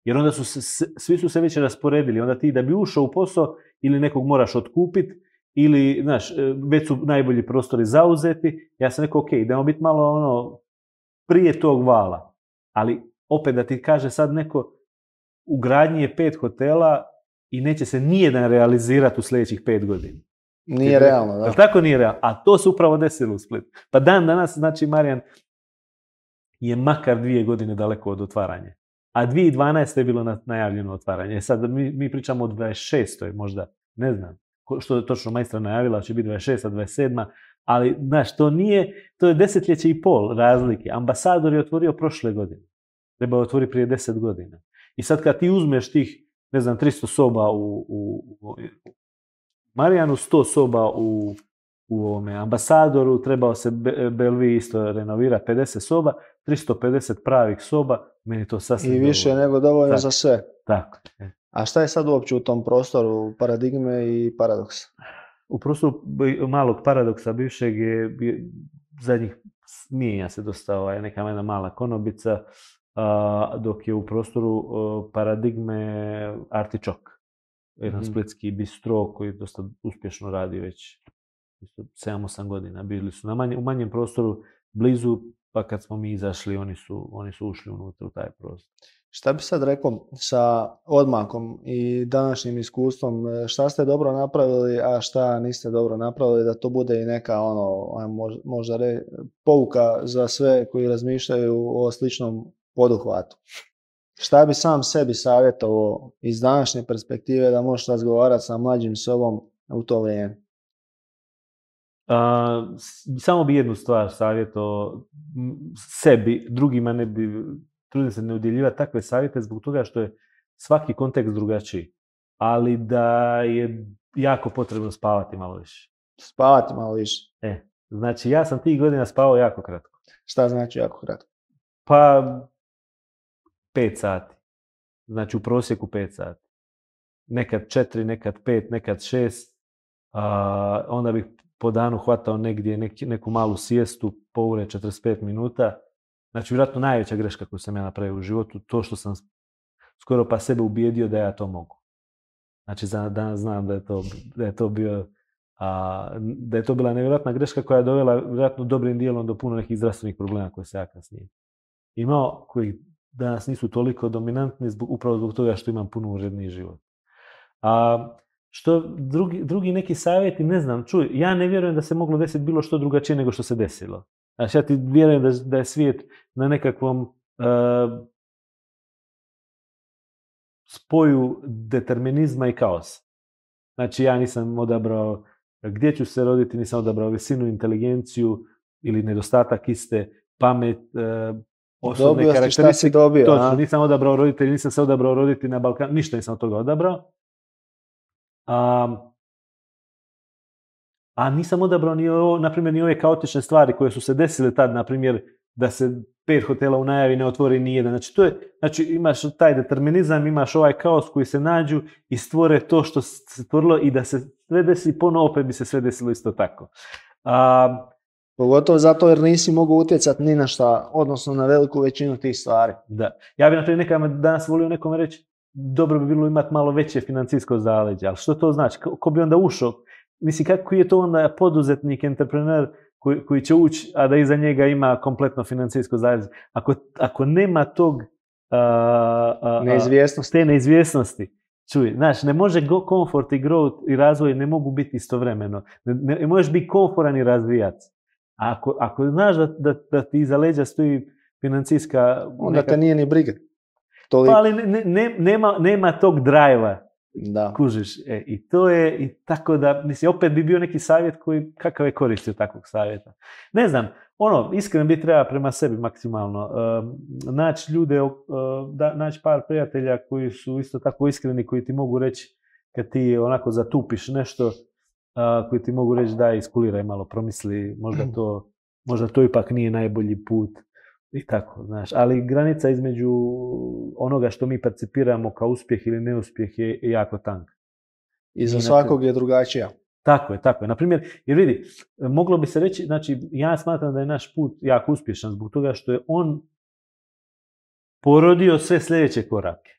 [SPEAKER 1] Jer onda su se, svi su se već rasporedili. Onda ti da bi ušao u posao ili nekog moraš otkupiti, ili, znaš, e, već su najbolji prostori zauzeti. Ja sam rekao, ok, idemo biti malo ono, prije tog vala. Ali opet da ti kaže sad neko, u gradnji je pet hotela i neće se nijedan realizirati u sljedećih pet godina.
[SPEAKER 2] Nije realno, da.
[SPEAKER 1] Tako nije realno. A to se upravo desilo u Splitu. Pa dan danas, znači, Marijan, je makar dvije godine daleko od otvaranja. A 2012. je bilo najavljeno otvaranje. E sad mi, mi pričamo o 26. možda, ne znam što je točno majstra najavila, će biti 26. 27. Ali, znaš, to nije, to je desetljeće i pol razlike. Ambasador je otvorio prošle godine. Treba je otvori prije deset godina. I sad kad ti uzmeš tih, ne znam, 300 soba u, u, u Marijanu, 100 soba u, u ovome ambasadoru, trebao se Belvi isto renovira 50 soba, 350 pravih soba, meni to sasvim
[SPEAKER 2] I više dovoljno. nego dovoljno za sve.
[SPEAKER 1] Tako.
[SPEAKER 2] A šta je sad uopće u tom prostoru paradigme i paradoksa?
[SPEAKER 1] U prostoru malog paradoksa bivšeg je, zadnjih mijenja se dosta ovaj, neka jedna mala konobica, a, dok je u prostoru a, paradigme Artičok. Jedan mm. splitski bistro koji dosta uspješno radi već 7-8 godina. Bili su na u manjem prostoru blizu pa kad smo mi izašli, oni su, oni su ušli unutra u taj prostor.
[SPEAKER 2] Šta bi sad rekao sa odmakom i današnjim iskustvom, šta ste dobro napravili, a šta niste dobro napravili, da to bude i neka ono, možda re, pouka za sve koji razmišljaju o sličnom poduhvatu. Šta bi sam sebi savjetovao iz današnje perspektive da možeš razgovarati sa mlađim sobom u to vrijeme?
[SPEAKER 1] Samo bi jednu stvar savjeto sebi, drugima ne bi, trudim se ne udjeljivati takve savjete zbog toga što je svaki kontekst drugačiji. Ali da je jako potrebno spavati malo više.
[SPEAKER 2] Spavati malo više?
[SPEAKER 1] E, znači ja sam tih godina spavao jako kratko.
[SPEAKER 2] Šta znači jako kratko?
[SPEAKER 1] Pa, pet sati. Znači u prosjeku pet sati. Nekad četiri, nekad pet, nekad šest. Uh, onda bih po danu hvatao negdje neki, neku malu sijestu, po ure 45 minuta. Znači, vjerojatno najveća greška koju sam ja napravio u životu, to što sam skoro pa sebe ubijedio da ja to mogu. Znači, danas znam da je to, da je to bio a, da je to bila nevjerojatna greška koja je dovela vjerojatno dobrim dijelom do puno nekih zdravstvenih problema koje se ja kasnije imao, koji danas nisu toliko dominantni upravo zbog toga što imam puno uredniji život. A, što drugi, drugi neki savjeti, ne znam, čuj, ja ne vjerujem da se moglo desiti bilo što drugačije nego što se desilo. Znači, ja ti vjerujem da, da je svijet na nekakvom uh, spoju determinizma i kaosa. Znači, ja nisam odabrao gdje ću se roditi, nisam odabrao visinu, inteligenciju ili nedostatak iste, pamet, uh, osobne
[SPEAKER 2] Dobio šta si dobio.
[SPEAKER 1] Točno,
[SPEAKER 2] a?
[SPEAKER 1] nisam odabrao roditelji, nisam se odabrao roditi na Balkanu, ništa nisam od toga odabrao. A, a nisam odabrao ni, ovo, na primjer, ni ove kaotične stvari koje su se desile tad, na primjer, da se pet hotela u najavi ne otvori ni jedan. Znači, to je, znači, imaš taj determinizam, imaš ovaj kaos koji se nađu i stvore to što se stvorilo i da se sve desi ponovo, opet bi se sve desilo isto tako. A,
[SPEAKER 2] Pogotovo zato jer nisi mogao utjecati ni na šta, odnosno na veliku većinu tih stvari.
[SPEAKER 1] Da. Ja bih na primjer nekada danas volio nekome reći dobro bi bilo imati malo veće financijsko zaleđe, ali što to znači? Ko, bi onda ušao? Mislim, kako je to onda poduzetnik, entrepreneur koji, koji će ući, a da iza njega ima kompletno financijsko zaleđe? Ako, ako nema tog a, a,
[SPEAKER 2] Neizvjesnost.
[SPEAKER 1] te neizvjesnosti, čuj, znaš, ne može go, komfort i growth i razvoj ne mogu biti istovremeno. Ne, ne, ne možeš biti komforan i razvijat. A ako, ako znaš da, da, da ti iza leđa stoji financijska...
[SPEAKER 2] Onda te nije ni briga. Toliko.
[SPEAKER 1] Pa ali ne, ne, nema, nema tog drajva,
[SPEAKER 2] Da.
[SPEAKER 1] kužiš. E, I to je, i tako da, mislim, opet bi bio neki savjet koji, kakav je koristio takvog savjeta. Ne znam, ono, iskren bi treba prema sebi maksimalno. Um, naći ljude, uh, da, naći par prijatelja koji su isto tako iskreni, koji ti mogu reći kad ti onako zatupiš nešto, uh, koji ti mogu reći daj, iskuliraj malo, promisli, možda to, možda to ipak nije najbolji put i tako, znaš. Ali granica između onoga što mi percipiramo kao uspjeh ili neuspjeh je jako tanka.
[SPEAKER 2] I za
[SPEAKER 1] I
[SPEAKER 2] svakog je drugačija.
[SPEAKER 1] Tako je, tako je. Naprimjer, jer vidi, moglo bi se reći, znači, ja smatram da je naš put jako uspješan zbog toga što je on porodio sve sljedeće korake.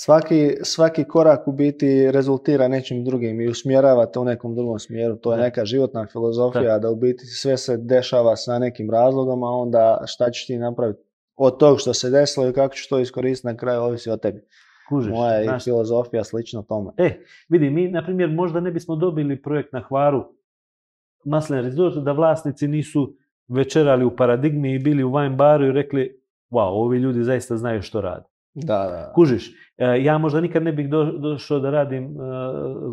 [SPEAKER 2] Svaki, svaki korak u biti rezultira nečim drugim i usmjeravate u nekom drugom smjeru. To je neka životna filozofija da u biti sve se dešava sa nekim razlogom, a onda šta ćeš ti napraviti od tog što se desilo i kako ćeš to iskoristiti na kraju ovisi o tebi.
[SPEAKER 1] Kužiš,
[SPEAKER 2] Moja
[SPEAKER 1] znaš,
[SPEAKER 2] filozofija slična tome.
[SPEAKER 1] E, vidi, mi, na primjer, možda ne bismo dobili projekt na Hvaru Maslen Resort da vlasnici nisu večerali u paradigmi i bili u wine baru i rekli, wow, ovi ljudi zaista znaju što rade.
[SPEAKER 2] Da, da.
[SPEAKER 1] Kužiš, e, ja možda nikad ne bih do, došao da radim e,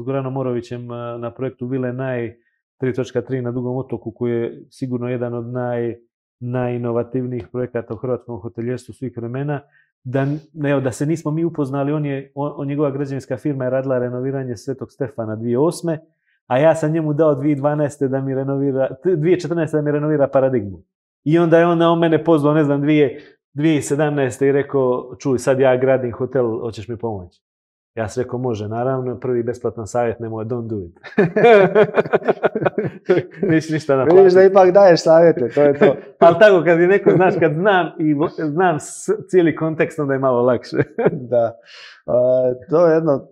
[SPEAKER 1] s Goranom Morovićem e, na projektu Vile Naj 3.3 na Dugom otoku koji je sigurno jedan od naj, najinovativnijih projekata u hrvatskom hoteljerstvu svih vremena, da, da se nismo mi upoznali, on je, on, njegova građevinska firma je radila renoviranje Svetog Stefana 2008. A ja sam njemu dao 2012. da mi renovira, 2014. da mi renovira paradigmu. I onda je on mene pozvao, ne znam, dvije, 2017. i rekao, čuj, sad ja gradim hotel, hoćeš mi pomoći? Ja sam rekao, može, naravno, prvi besplatan savjet, nemoj, don't do it. Neće ništa
[SPEAKER 2] Vidiš
[SPEAKER 1] naplatiti.
[SPEAKER 2] da ipak daješ savjete, to je to.
[SPEAKER 1] Ali tako, kad je neko, znaš, kad znam i znam cijeli kontekst, onda je malo lakše.
[SPEAKER 2] da. To je jedno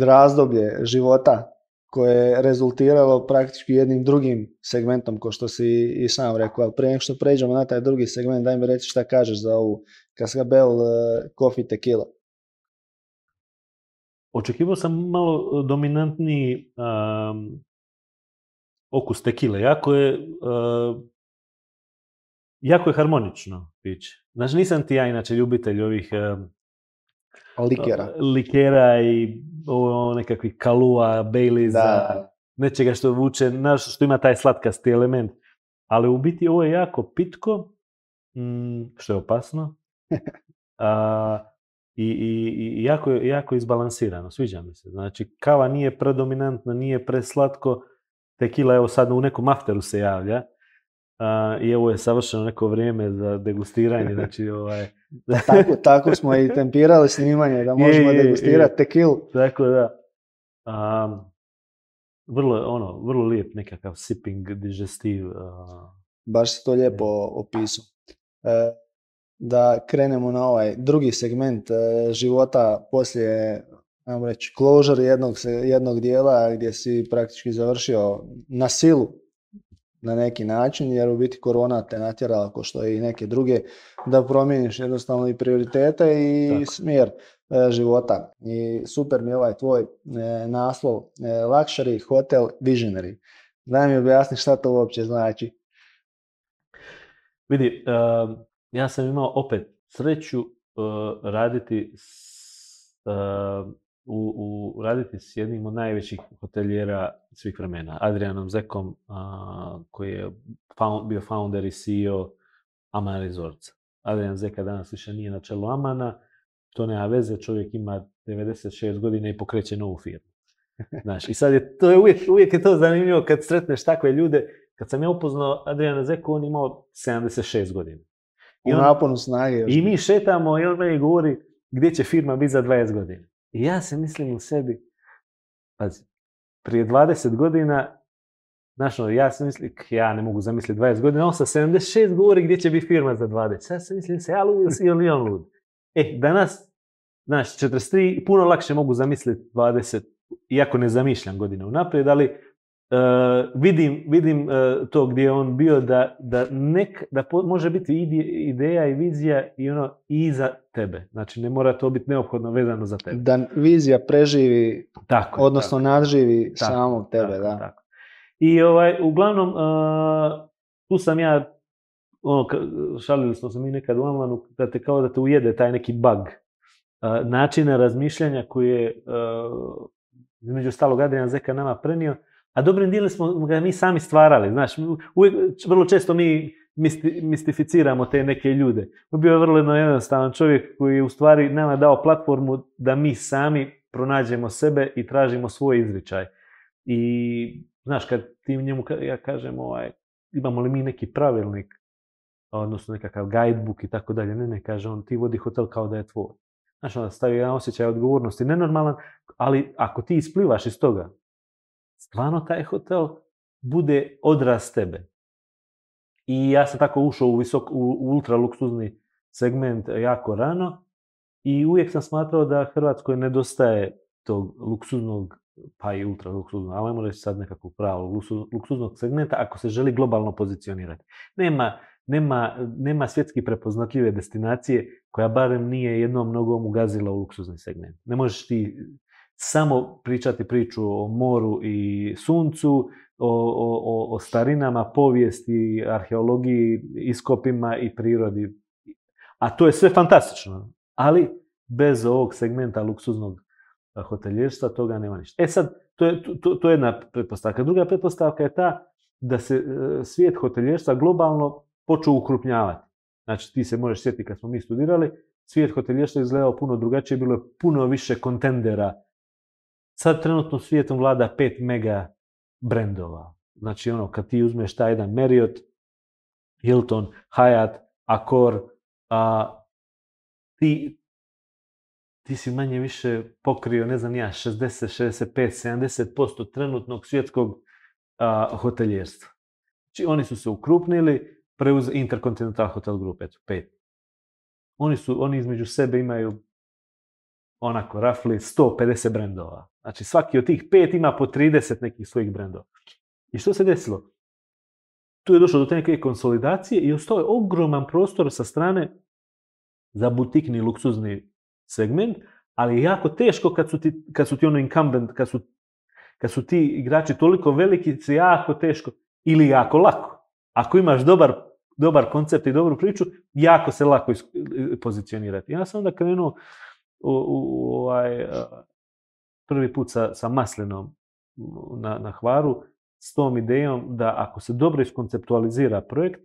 [SPEAKER 2] razdoblje života koje je rezultiralo praktički jednim drugim segmentom, ko što si i sam rekao. Ali prije što pređemo na taj drugi segment, daj mi reći šta kažeš za ovu Cascabel uh, Coffee Tequila.
[SPEAKER 1] Očekivao sam malo dominantniji um, okus tekile. Jako je, uh, jako je harmonično piće. Znači, nisam ti ja inače ljubitelj ovih um,
[SPEAKER 2] Likera.
[SPEAKER 1] likera i ovo nekakvih kalua,
[SPEAKER 2] Da.
[SPEAKER 1] nečega što vuče, znaš, što ima taj slatkasti element. Ali u biti ovo je jako pitko, mm, što je opasno. A, i, i, i jako, jako izbalansirano, sviđa mi se. Znači, kava nije predominantna, nije preslatko, tekila evo sad u nekom afteru se javlja. A, I ovo je savršeno neko vrijeme za degustiranje, znači ovaj,
[SPEAKER 2] Tako, tako smo i tempirali snimanje da možemo degustirati tekilu.
[SPEAKER 1] Tako da, um, vrlo, je, ono, vrlo lijep nekakav sipping digestiv. Uh,
[SPEAKER 2] Baš si to lijepo opisao. E, da krenemo na ovaj drugi segment e, života poslije ajmo reći, closure jednog, jednog dijela gdje si praktički završio na silu na neki način, jer u biti korona te natjerala, ko što i neke druge da promijeniš jednostavno i prioritete i
[SPEAKER 1] Tako.
[SPEAKER 2] smjer e, života. I super mi je ovaj tvoj e, naslov, e, Luxury Hotel Visionary. Daj mi objasni šta to uopće znači.
[SPEAKER 1] Vidi, ja sam imao opet sreću uh, raditi s, u, u, raditi s jednim od najvećih hotelijera svih vremena, Adrianom Zekom, uh, koji je found, bio founder i CEO Aman Resorts. Adrian Zeka danas više nije na čelu Amana, to nema veze, čovjek ima 96 godina i pokreće novu firmu. Znaš, i sad je, to je uvijek, uvijek je to zanimljivo kad sretneš takve ljude. Kad sam ja upoznao Adriana Zeku, on imao 76 godina. I, on,
[SPEAKER 2] naponu snage.
[SPEAKER 1] I mi šetamo i on meni govori gdje će firma biti za 20 godina. I ja se mislim u sebi, pazi, prije 20 godina, znaš, ono, ja sam mislim, ja ne mogu zamisliti 20 godina, on sa 76 govori gdje će biti firma za 20. Sad se mislim se ja lud ili on lud. E, danas, znaš, 43, puno lakše mogu zamisliti 20, iako ne zamišljam godine unaprijed, ali uh, vidim, vidim uh, to gdje je on bio da, da, nek, da može biti ide, ideja i vizija i ono i za tebe. Znači ne mora to biti neophodno vezano za tebe.
[SPEAKER 2] Da vizija preživi,
[SPEAKER 1] tako,
[SPEAKER 2] odnosno
[SPEAKER 1] tako,
[SPEAKER 2] nadživi
[SPEAKER 1] tako,
[SPEAKER 2] samog tebe,
[SPEAKER 1] tako,
[SPEAKER 2] da.
[SPEAKER 1] Tako. I ovaj, uglavnom, uh, tu sam ja, ono, šalili smo se mi nekad u Amanu, da te kao da te ujede taj neki bug uh, načina razmišljanja koji je uh, između stalog Adrian Zeka nama prenio, a dobrim dijelom smo ga mi sami stvarali, znaš, uvijek, vrlo često mi misti, mistificiramo te neke ljude. Bio je vrlo jednostavan čovjek koji je u stvari nama dao platformu da mi sami pronađemo sebe i tražimo svoj izričaj. I, znaš, kad ti njemu, ja kažem, ovaj, imamo li mi neki pravilnik, odnosno nekakav guidebook i tako dalje, ne, ne, kaže on, ti vodi hotel kao da je tvoj. Znaš, onda stavi jedan osjećaj odgovornosti, nenormalan, ali ako ti isplivaš iz toga, stvarno taj hotel bude odraz tebe. I ja sam tako ušao u, visok, u, ultra luksuzni segment jako rano i uvijek sam smatrao da Hrvatskoj nedostaje tog luksuznog, pa i ultra luksuznog, ali ne reći sad nekakvog pravog luksuznog segmenta ako se želi globalno pozicionirati. Nema, nema, nema svjetski prepoznatljive destinacije koja barem nije jednom nogom ugazila u luksuzni segment. Ne možeš ti samo pričati priču o moru i suncu, o, o, o starinama, povijesti, arheologiji, iskopima i prirodi. A to je sve fantastično, ali bez ovog segmenta luksuznog hoteljerstva toga nema ništa. E sad, to je, to, to je jedna pretpostavka. Druga pretpostavka je ta da se svijet hoteljerstva globalno počeo ukrupnjavati. Znači, ti se možeš sjetiti kad smo mi studirali, svijet hoteljerstva izgledao puno drugačije, bilo je puno više kontendera. Sad trenutno svijetom vlada pet mega brendova. Znači, ono, kad ti uzmeš taj jedan Marriott, Hilton, Hyatt, Accor, a, ti, ti si manje više pokrio, ne znam ja, 60, 65, 70% trenutnog svjetskog a, hoteljerstva. Znači, oni su se ukrupnili, preuz Intercontinental Hotel Group, eto, pet. Oni, su, oni između sebe imaju onako, rafli 150 brendova. Znači, svaki od tih pet ima po 30 nekih svojih brendova. I što se desilo? Tu je došlo do te neke konsolidacije i ostao je ogroman prostor sa strane za butikni luksuzni segment, ali je jako teško kad su ti, kad su ti ono incumbent, kad su, kad su ti igrači toliko veliki, se jako teško ili jako lako. Ako imaš dobar, dobar koncept i dobru priču, jako se lako pozicionirati. Ja sam onda krenuo u, ovaj, prvi put sa, sa maslinom na, na hvaru s tom idejom da ako se dobro iskonceptualizira projekt,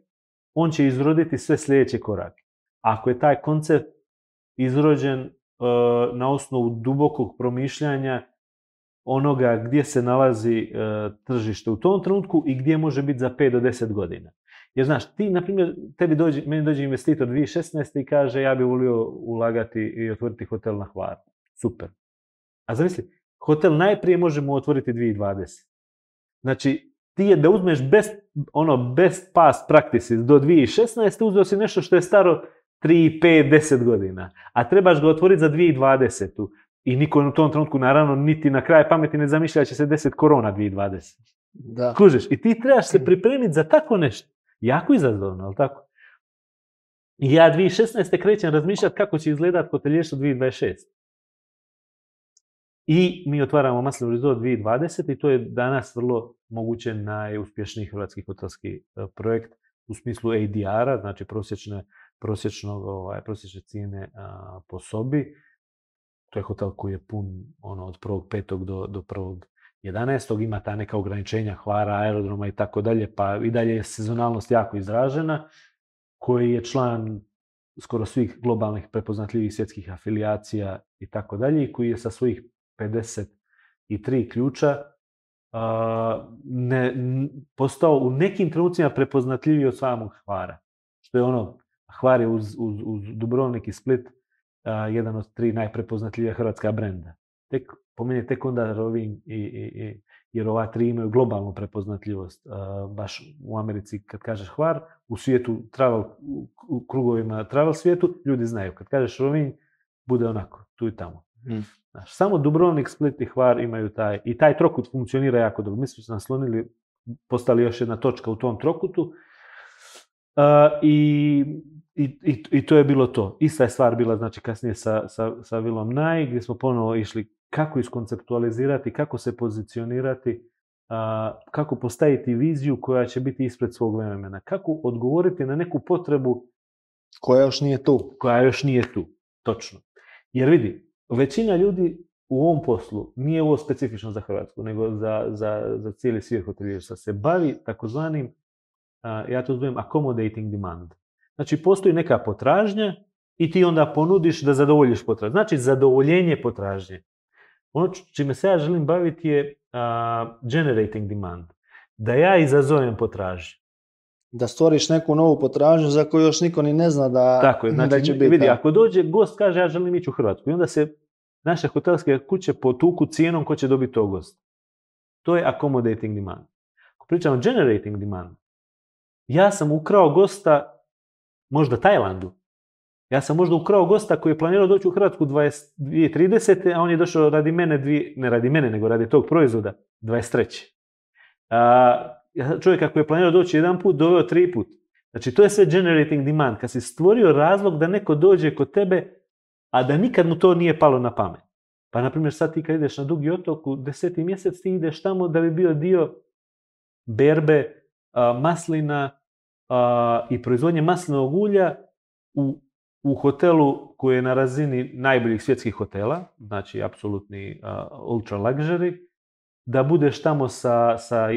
[SPEAKER 1] on će izroditi sve sljedeće korake. Ako je taj koncept izrođen uh, na osnovu dubokog promišljanja onoga gdje se nalazi uh, tržište u tom trenutku i gdje može biti za 5 do 10 godina. Jer znaš, ti, na primjer, tebi dođe, meni dođe investitor 2016. i kaže ja bih volio ulagati i otvoriti hotel na Hvaru. Super. A zamisli, hotel najprije možemo otvoriti 2020. Znači, ti je da uzmeš best, ono, best past practices do 2016. uzeo si nešto što je staro 3, 5, 10 godina. A trebaš ga otvoriti za 2020. I niko u tom trenutku, naravno, niti na kraj pameti ne zamišlja da će se desiti korona 2020.
[SPEAKER 2] Da.
[SPEAKER 1] Kužiš, i ti trebaš se pripremiti za tako nešto. Jako izazovno, ali tako? Ja 2016. krećem razmišljati kako će izgledati hoteljerstvo 2026. I mi otvaramo Maslov Resort 2020 i to je danas vrlo moguće najuspješniji hrvatski hotelski e, projekt u smislu ADR-a, znači prosječne, prosječnog, ovaj, prosječne cijene po sobi. To je hotel koji je pun ono, od 1.5. do, do 1.11. Ima ta neka ograničenja hvara, aerodroma i tako dalje, pa i dalje je sezonalnost jako izražena, koji je član skoro svih globalnih prepoznatljivih svjetskih afilijacija i tako dalje, i koji je sa svojih 53 ključa ne, postao u nekim trenucima prepoznatljiviji od samog Hvara. Što je ono, Hvar je uz, uz, uz Dubrovnik i Split jedan od tri najprepoznatljivija hrvatska brenda. Tek, po meni tek onda Rovinj i, i, i, jer ova tri imaju globalnu prepoznatljivost. baš u Americi kad kažeš Hvar, u svijetu, travel, u krugovima travel svijetu, ljudi znaju. Kad kažeš Rovinj, bude onako, tu i tamo. Hmm. Znaš, samo Dubrovnik, Split i Hvar imaju taj, i taj trokut funkcionira jako dobro. Mi smo se naslonili, postali još jedna točka u tom trokutu uh, i, i, i, to je bilo to. Ista je stvar bila znači kasnije sa, sa, sa Vilom Naj, gdje smo ponovo išli kako iskonceptualizirati, kako se pozicionirati, kako postaviti viziju koja će biti ispred svog vremena, kako odgovoriti na neku potrebu
[SPEAKER 2] koja još nije tu.
[SPEAKER 1] Koja još nije tu, točno. Jer vidi, većina ljudi u ovom poslu, nije ovo specifično za Hrvatsku, nego za, za, za cijeli svijet hoteljerstva, se bavi takozvanim, ja to zovem accommodating demand. Znači, postoji neka potražnja i ti onda ponudiš da zadovoljiš potražnju. Znači, zadovoljenje potražnje. Ono čime se ja želim baviti je generating demand. Da ja izazovem potražnju
[SPEAKER 2] da stvoriš neku novu potražnju za koju još niko ni ne zna da,
[SPEAKER 1] Tako je, znači, će biti. Vidi, ako dođe gost kaže ja želim ići u Hrvatsku i onda se naše hotelske kuće potuku cijenom ko će dobiti to gost. To je accommodating demand. Ako pričamo generating demand, ja sam ukrao gosta možda Tajlandu. Ja sam možda ukrao gosta koji je planirao doći u Hrvatsku 2030. a on je došao radi mene, ne radi mene, nego radi tog proizvoda 23. A, čovjek ako je planirao doći jedan put, doveo tri put. Znači, to je sve generating demand. Kad si stvorio razlog da neko dođe kod tebe, a da nikad mu to nije palo na pamet. Pa, na primjer, sad ti kad ideš na dugi otok u deseti mjesec, ti ideš tamo da bi bio dio berbe, maslina i proizvodnje maslinovog ulja u, u hotelu koji je na razini najboljih svjetskih hotela, znači apsolutni ultra luxury, da budeš tamo sa, sa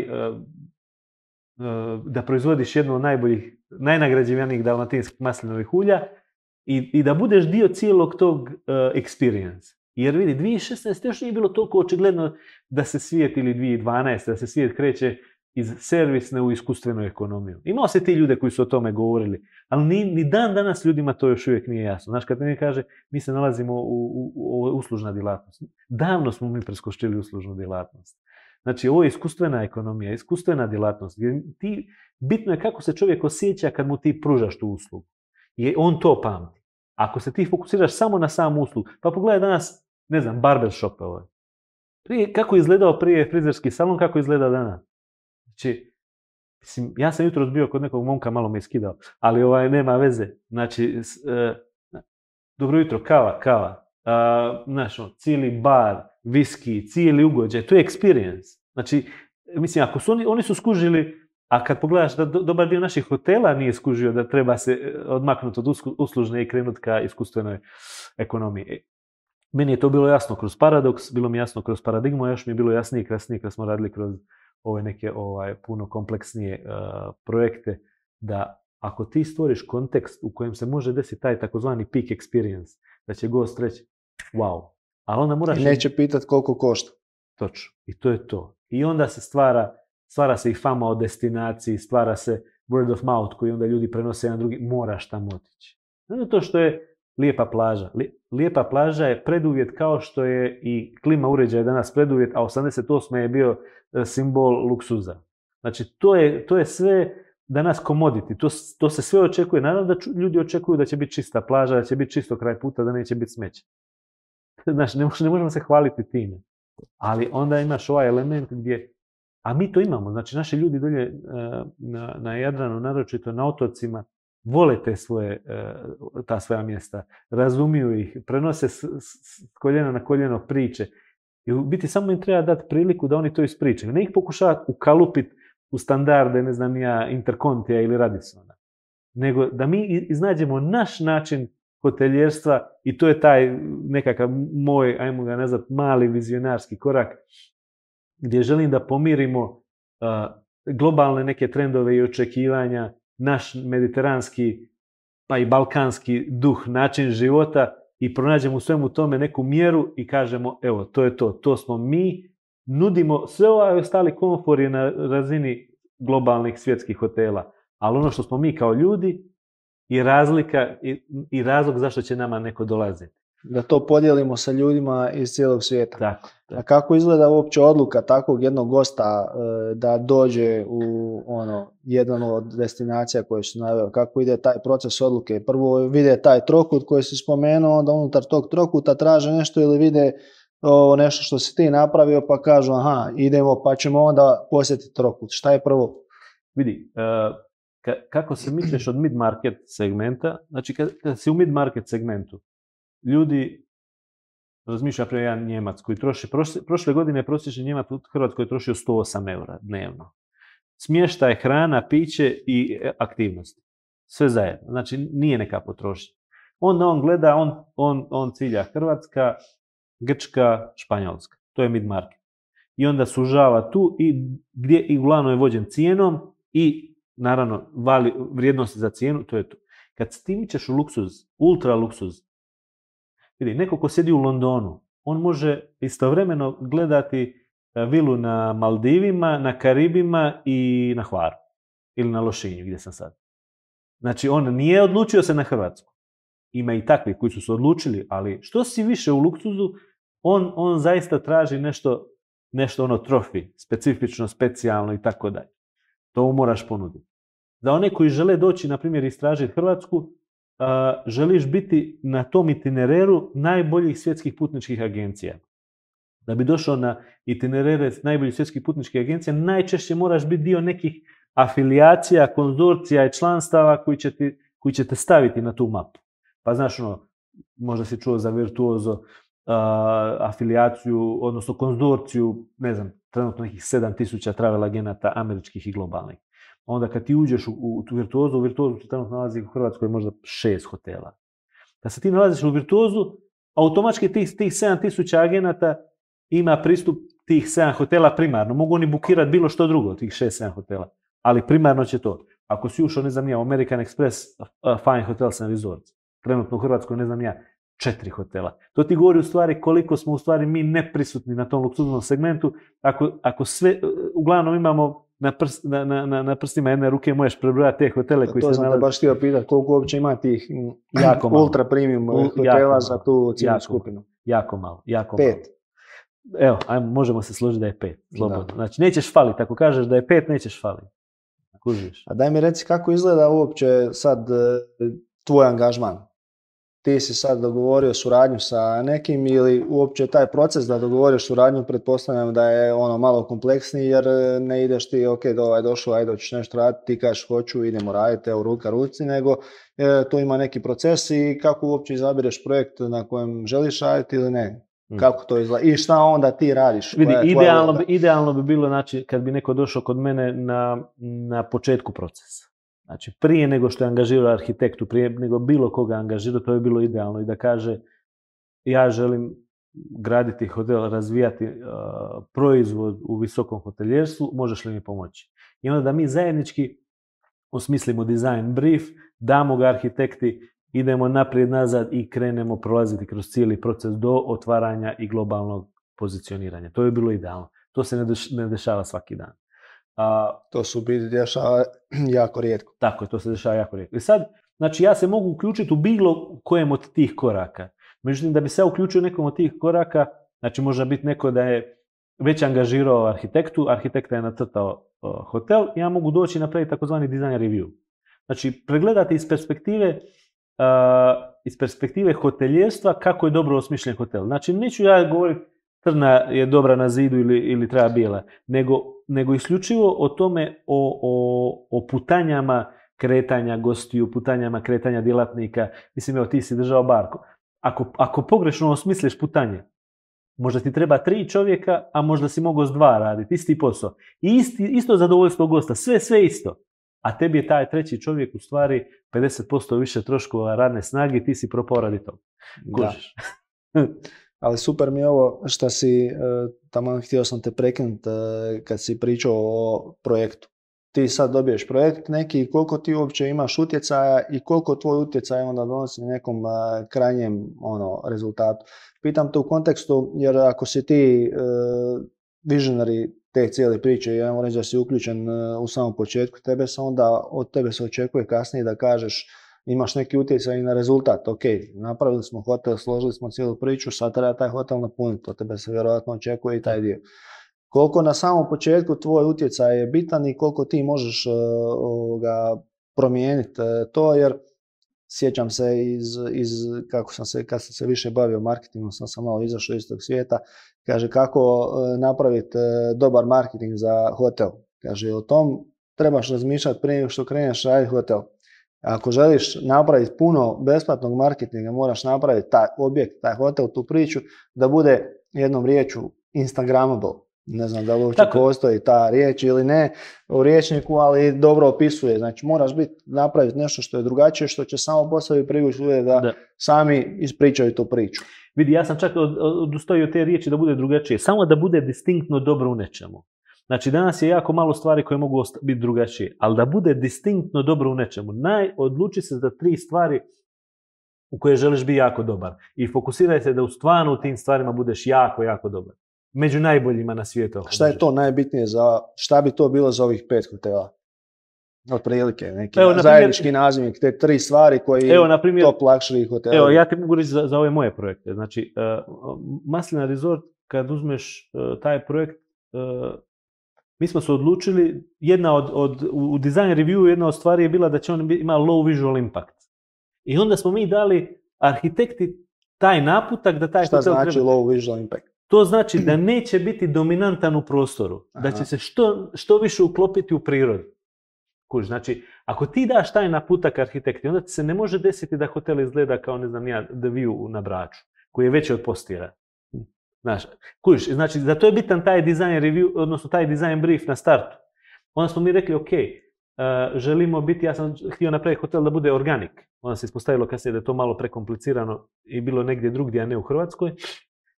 [SPEAKER 1] Eh, da proizvodiš jednu od najboljih, najnagrađivanijih dalmatinskih maslinovih ulja i, i da budeš dio cijelog tog uh, experience. Jer vidi, 2016. još nije bilo toliko očigledno da se svijet, ili 2012. da se svijet kreće iz servisne u iskustvenu ekonomiju. Imao se ti ljude koji su o tome govorili, ali ni, ni dan danas ljudima to još uvijek nije jasno. Znaš, kad mi kaže, mi se nalazimo u, u, u, uslužna djelatnost. Davno smo mi preskočili uslužnu djelatnost. Znači, ovo je iskustvena ekonomija, iskustvena djelatnost. ti, bitno je kako se čovjek osjeća kad mu ti pružaš tu uslugu. I on to pamti. Ako se ti fokusiraš samo na samu uslugu, pa pogledaj danas, ne znam, barbershop ovo. Prije, kako je izgledao prije frizerski salon, kako izgleda danas. Znači, mislim, ja sam jutro bio kod nekog momka, malo me iskidao, ali ovaj, nema veze. Znači, e, dobro jutro, kava, kava. Uh, znaš, ono, cijeli bar, viski, cijeli ugođaj, to je experience. Znači, mislim, ako su oni, oni su skužili, a kad pogledaš da dobar dio naših hotela nije skužio da treba se e, odmaknuti od uslužne i krenuti ka iskustvenoj ekonomiji. E, meni je to bilo jasno kroz paradoks, bilo mi jasno kroz paradigmu, još mi je bilo jasnije i krasnije kad smo radili kroz ove neke ovaj, puno kompleksnije uh, projekte, da ako ti stvoriš kontekst u kojem se može desiti taj takozvani peak experience, da će gost reći, wow, ali onda moraš...
[SPEAKER 2] I neće pitati koliko košta.
[SPEAKER 1] Točno. I to je to. I onda se stvara, stvara se i fama o destinaciji, stvara se word of mouth koji onda ljudi prenose na drugi, moraš tamo otići. Zato to što je lijepa plaža. Lijepa plaža je preduvjet kao što je i klima uređaj danas preduvjet, a 88. je bio e, simbol luksuza. Znači, to je, to je sve danas komoditi. To, to se sve očekuje. Naravno da ljudi očekuju da će biti čista plaža, da će biti čisto kraj puta, da neće biti smeće. Znači, ne, ne možemo se hvaliti time. Ali onda imaš ovaj element gdje, a mi to imamo, znači naši ljudi dolje e, na, na Jadranu, naročito na otocima, vole te svoje, e, ta svoja mjesta, razumiju ih, prenose s, koljena na koljeno priče. I u biti samo im treba dati priliku da oni to ispričaju. Ne ih pokušavati ukalupiti u standarde, ne znam ja, Interkontija ili Radisona. Nego da mi iznađemo naš način hoteljerstva i to je taj nekakav moj, ajmo ga nazvat, mali vizionarski korak gdje želim da pomirimo globalne neke trendove i očekivanja, naš mediteranski pa i balkanski duh, način života i pronađemo u svemu tome neku mjeru i kažemo evo, to je to, to smo mi, nudimo sve ovaj ostali komfor je na razini globalnih svjetskih hotela, ali ono što smo mi kao ljudi je razlika i, i razlog zašto će nama neko dolaziti
[SPEAKER 2] da to podijelimo sa ljudima iz cijelog svijeta.
[SPEAKER 1] Tako,
[SPEAKER 2] A kako izgleda uopće odluka takvog jednog gosta e, da dođe u ono jedan od destinacija koje su naveo? Kako ide taj proces odluke? Prvo vide taj trokut koji si spomenuo, onda unutar tog trokuta traže nešto ili vide o, nešto što si ti napravio pa kažu aha idemo pa ćemo onda posjetiti trokut. Šta je prvo?
[SPEAKER 1] Vidi, uh, kako se mičeš od mid-market segmenta, znači kad, kad si u mid-market segmentu, ljudi, razmišlja pre jedan Njemac koji troši, prošle, godine je prosječni Njemac u Hrvatskoj trošio 108 eura dnevno. Smještaj, hrana, piće i aktivnosti. Sve zajedno. Znači, nije neka potrošnja. Onda on gleda, on, on, on cilja Hrvatska, Grčka, Španjolska. To je mid-market. I onda sužava tu i gdje i uglavnom je vođen cijenom i naravno vali vrijednosti za cijenu, to je to. Kad ti ćeš u luksuz, ultra luksuz, Vidi, neko ko sjedi u Londonu, on može istovremeno gledati e, vilu na Maldivima, na Karibima i na Hvaru. Ili na Lošinju, gdje sam sad. Znači, on nije odlučio se na Hrvatsku. Ima i takvi koji su se odlučili, ali što si više u luksuzu, on, on zaista traži nešto, nešto ono trofi, specifično, specijalno i tako dalje. To mu moraš ponuditi. Za one koji žele doći, na primjer, istražiti Hrvatsku, želiš biti na tom itinereru najboljih svjetskih putničkih agencija. Da bi došao na itinerere najboljih svjetskih putničkih agencija, najčešće moraš biti dio nekih afilijacija, konzorcija i članstava koji će, ti, koji će te staviti na tu mapu. Pa znaš ono, možda si čuo za Virtuozo afilijaciju, odnosno konzorciju, ne znam, trenutno nekih 7000 travel agenata američkih i globalnih. Onda kad ti uđeš u, u tu virtuozu, u virtuozu se tamo nalazi u Hrvatskoj možda šest hotela. Kad se ti nalaziš u virtuozu, automatski tih, tih 7000 agenata ima pristup tih 7 hotela primarno. Mogu oni bukirati bilo što drugo, tih 6-7 hotela. Ali primarno će to. Ako si ušao, ne znam ja, American Express, Fine Hotels and Resorts, trenutno u Hrvatskoj, ne znam ja, četiri hotela. To ti govori u stvari koliko smo u stvari mi neprisutni na tom luksuznom segmentu. Ako, ako sve, uglavnom imamo na, prst, na, na, na prstima jedne ruke možeš prebrojati te hotele koji
[SPEAKER 2] to
[SPEAKER 1] se
[SPEAKER 2] sam nalaze... baš htio pitati koliko uopće ima tih jako ultra premium U, hotela za tu cijelu skupinu.
[SPEAKER 1] Jako malo, jako
[SPEAKER 2] pet.
[SPEAKER 1] Malo. Evo, ajmo, možemo se složiti da je pet, slobodno. Da. Znači, nećeš faliti, ako kažeš da je pet, nećeš faliti. Kužiš.
[SPEAKER 2] A daj mi reci kako izgleda uopće sad e, tvoj angažman ti si sad dogovorio suradnju sa nekim ili uopće taj proces da dogovoriš suradnju, pretpostavljam da je ono malo kompleksniji jer ne ideš ti, ok, do, ovaj došao, ajde, hoćeš nešto raditi, ti kažeš hoću, idemo raditi, evo ruka ruci, nego e, to ima neki proces i kako uopće izabireš projekt na kojem želiš raditi ili ne. Mm. Kako to izgleda? I šta onda ti radiš?
[SPEAKER 1] Vidi, idealno, bi, idealno bi bilo znači, kad bi neko došao kod mene na, na početku procesa. Znači, prije nego što je angažirao arhitektu, prije nego bilo koga angažirao, to je bilo idealno i da kaže ja želim graditi hotel, razvijati proizvod u visokom hoteljerstvu, možeš li mi pomoći? I onda da mi zajednički osmislimo design brief, damo ga arhitekti, idemo naprijed nazad i krenemo prolaziti kroz cijeli proces do otvaranja i globalnog pozicioniranja. To je bilo idealno. To se ne dešava svaki dan.
[SPEAKER 2] A, to su biti dešava jako rijetko.
[SPEAKER 1] Tako je, to se dešava jako rijetko. I sad, znači ja se mogu uključiti u bilo kojem od tih koraka. Međutim, da bi se ja uključio nekom od tih koraka, znači može biti neko da je već angažirao arhitektu, arhitekta je nacrtao uh, hotel, ja mogu doći i napraviti takozvani design review. Znači, pregledati iz perspektive uh, iz perspektive hoteljerstva kako je dobro osmišljen hotel. Znači, neću ja govoriti crna je dobra na zidu ili, ili treba bijela, nego, nego isključivo o tome, o, o, o putanjama, kretanja gostiju, putanjama kretanja djelatnika. Mislim, evo, ti si držao barku. Ako, ako pogrešno osmisliš putanje, možda ti treba tri čovjeka, a možda si mogao s dva raditi, isti posao. I isti, isto zadovoljstvo gosta, sve, sve isto. A tebi je taj treći čovjek u stvari 50% više troškova radne snage i ti si propao radi toga.
[SPEAKER 2] Ali super mi je ovo što si, e, tamo htio sam te prekinuti e, kad si pričao o projektu. Ti sad dobiješ projekt neki koliko ti uopće imaš utjecaja i koliko tvoj utjecaj onda donosi nekom e, krajnjem ono, rezultatu. Pitam te u kontekstu, jer ako si ti visionary te cijele priče, ja moram da si uključen u samom početku tebe, se onda od tebe se očekuje kasnije da kažeš imaš neki utjecaj na rezultat. Ok, napravili smo hotel, složili smo cijelu priču, sad treba taj hotel napuniti, od tebe se vjerojatno očekuje i taj dio. Koliko na samom početku tvoj utjecaj je bitan i koliko ti možeš uh, promijeniti uh, to, jer sjećam se iz, iz, kako sam se, kad sam se više bavio marketingom, sam sam malo izašao iz tog svijeta, kaže kako uh, napraviti dobar marketing za hotel. Kaže, o tom trebaš razmišljati prije nego što kreneš raditi hotel. Ako želiš napraviti puno besplatnog marketinga, moraš napraviti taj objekt, taj hotel, tu priču, da bude jednom riječu Instagramable. Ne znam da li uopće postoji ta riječ ili ne u riječniku, ali dobro opisuje. Znači moraš biti, napraviti nešto što je drugačije, što će samo po sebi privući ljude da, da, sami ispričaju tu priču.
[SPEAKER 1] Vidi, ja sam čak odustojio te riječi da bude drugačije. Samo da bude distinktno dobro u nečemu. Znači, danas je jako malo stvari koje mogu biti drugačije, ali da bude distinktno dobro u nečemu. Naj, odluči se za tri stvari u koje želiš biti jako dobar. I fokusiraj se da u stvarno u tim stvarima budeš jako, jako dobar. Među najboljima na svijetu.
[SPEAKER 2] Šta je to najbitnije za, šta bi to bilo za ovih pet hotela? Otprilike, neki evo, zajednički nazivnik, te tri stvari koji evo, na primjer, top luxury hotela.
[SPEAKER 1] Evo, ja ti mogu reći za, za ove moje projekte. Znači, uh, Maslina Resort, kad uzmeš uh, taj projekt, uh, mi smo se odlučili, jedna od, od, u design review jedna od stvari je bila da će on ima low visual impact. I onda smo mi dali arhitekti taj naputak da taj
[SPEAKER 2] Šta znači treba... low visual impact?
[SPEAKER 1] To znači da neće biti dominantan u prostoru, Aha. da će se što, što više uklopiti u prirodu. Kuž, znači, ako ti daš taj naputak arhitekti, onda ti se ne može desiti da hotel izgleda kao, ne znam ja, The View na Braču, koji je veći od postira. Znaš, kužiš, znači za to je bitan taj design review, odnosno taj design brief na startu. Onda smo mi rekli, ok, uh, želimo biti, ja sam htio napraviti hotel da bude organik. Onda se ispostavilo kasnije da je to malo prekomplicirano i bilo negdje drugdje, a ne u Hrvatskoj.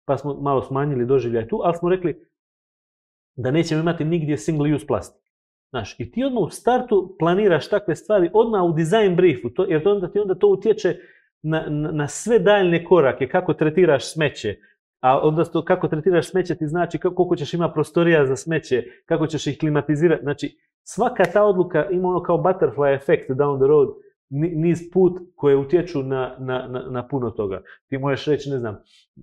[SPEAKER 1] Pa smo malo smanjili doživljaj tu, ali smo rekli da nećemo imati nigdje single use plastik. Znaš, i ti odmah u startu planiraš takve stvari, odmah u design briefu, to, jer onda ti onda to utječe na, na, na sve daljne korake, kako tretiraš smeće, a odnosno kako tretiraš smeće ti znači koliko ćeš ima prostorija za smeće, kako ćeš ih klimatizirati. Znači, svaka ta odluka ima ono kao butterfly efekt down the road, niz put koje utječu na, na, na, na puno toga. Ti možeš reći, ne znam,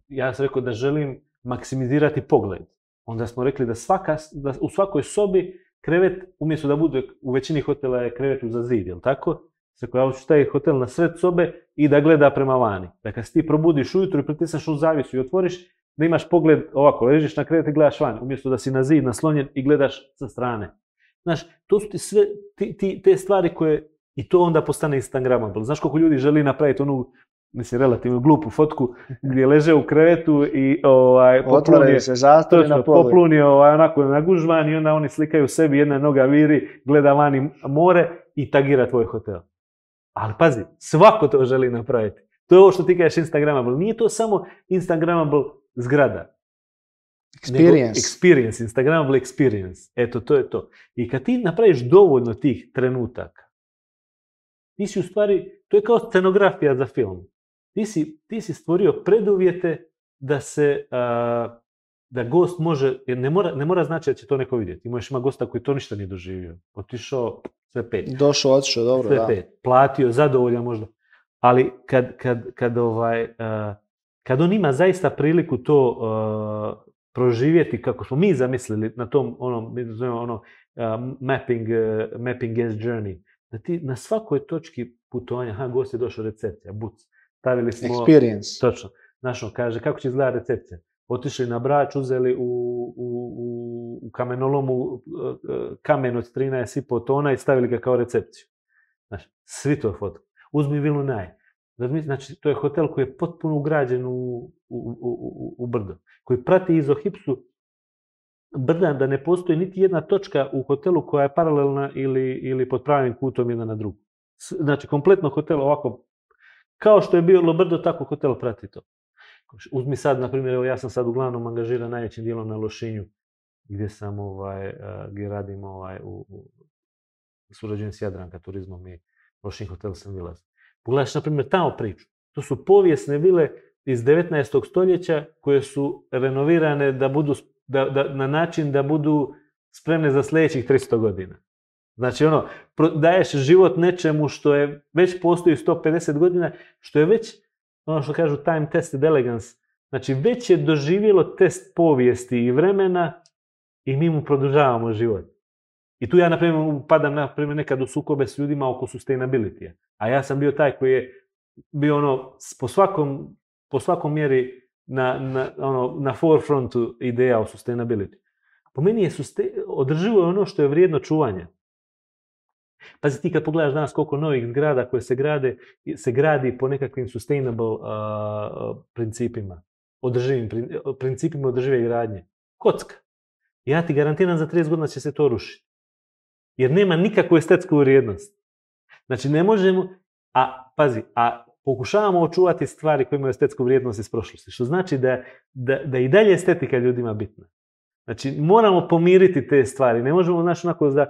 [SPEAKER 1] ja sam rekao da želim maksimizirati pogled. Onda smo rekli da, svaka, da u svakoj sobi krevet, umjesto da bude u većini hotela je krevet za zid, jel tako? Sako, ja ću taj hotel na sred sobe i da gleda prema vani. Da kad se ti probudiš ujutro i pritisneš u zavisu i otvoriš, da imaš pogled ovako, ležiš na krevet i gledaš van, umjesto da si na zid naslonjen i gledaš sa strane. Znaš, to su ti sve ti, ti, te stvari koje, i to onda postane Instagramable. Znaš koliko ljudi želi napraviti onu, mislim, relativno glupu fotku gdje leže u krevetu i ovaj,
[SPEAKER 2] poplunio, se zastori na
[SPEAKER 1] poplunio ovaj, onako nagužvan i onda oni slikaju sebi, jedna noga viri, gleda vani more i tagira tvoj hotel. Ali pazi, svako to želi napraviti. To je ovo što ti kažeš Instagramable. Nije to samo Instagramable zgrada.
[SPEAKER 2] Experience.
[SPEAKER 1] experience, Instagramable experience. Eto, to je to. I kad ti napraviš dovoljno tih trenutaka, ti si u stvari, to je kao scenografija za film. Ti si, ti si stvorio preduvjete da se, a, da gost može, jer ne mora, ne mora znači da će to neko vidjeti. Imaš ima gosta koji to ništa nije doživio. Otišao, sve pet.
[SPEAKER 2] Došao, otišao, dobro,
[SPEAKER 1] sve
[SPEAKER 2] da.
[SPEAKER 1] pet. Platio, zadovoljan možda. Ali kad, kad, kad, ovaj, uh, kad on ima zaista priliku to uh, proživjeti kako smo mi zamislili na tom onom, mi zovemo ono uh, mapping, uh, mapping as journey, da ti na svakoj točki putovanja, ha, gost je došao recepcija, buc, stavili smo...
[SPEAKER 2] Experience.
[SPEAKER 1] Točno. Znaš, on kaže, kako će izgledati recepcija? Otišli na brač, uzeli u, u, u, u kamenolomu kamen od 13,5 tona i stavili ga kao recepciju. Znaš, svi to fotku. Uzmi vilu naj. Znači, to je hotel koji je potpuno ugrađen u, u brdo. Koji prati izohipsu brda da ne postoji niti jedna točka u hotelu koja je paralelna ili, ili pod pravim kutom jedna na drugu. Znači, kompletno hotel ovako, kao što je bilo brdo, tako hotel prati to. Uzmi sad, na primjer, evo ja sam sad uglavnom angažiran najvećim dijelom na Lošinju, gdje sam ovaj, gdje radim ovaj, u, u surađujem s Jadranka turizmom i Lošin hotel sam vilaz. Pogledaš, na primjer, tamo priču. To su povijesne vile iz 19. stoljeća koje su renovirane da budu, da, da, na način da budu spremne za sljedećih 300 godina. Znači, ono, daješ život nečemu što je već postoji 150 godina, što je već, ono što kažu time tested elegance, znači već je doživjelo test povijesti i vremena i mi mu produžavamo život. I tu ja, na primjer, padam na primjer, nekad u sukobe s ljudima oko sustainability A ja sam bio taj koji je bio ono, po svakom, po svakom mjeri na, na, ono, na forefrontu ideja o sustainability. Po meni je održivo je ono što je vrijedno čuvanja. Pazi, ti kad pogledaš danas koliko novih zgrada koje se grade, se gradi po nekakvim sustainable principima, održivim principima održive gradnje. Kocka. Ja ti garantiram za 30 godina će se to rušiti. Jer nema nikakvu estetsku vrijednost. Znači ne možemo, a pazi, a pokušavamo očuvati stvari koje imaju estetsku vrijednost iz prošlosti. Što znači da, da, da i dalje estetika ljudima bitna. Znači moramo pomiriti te stvari. Ne možemo znači, onako za,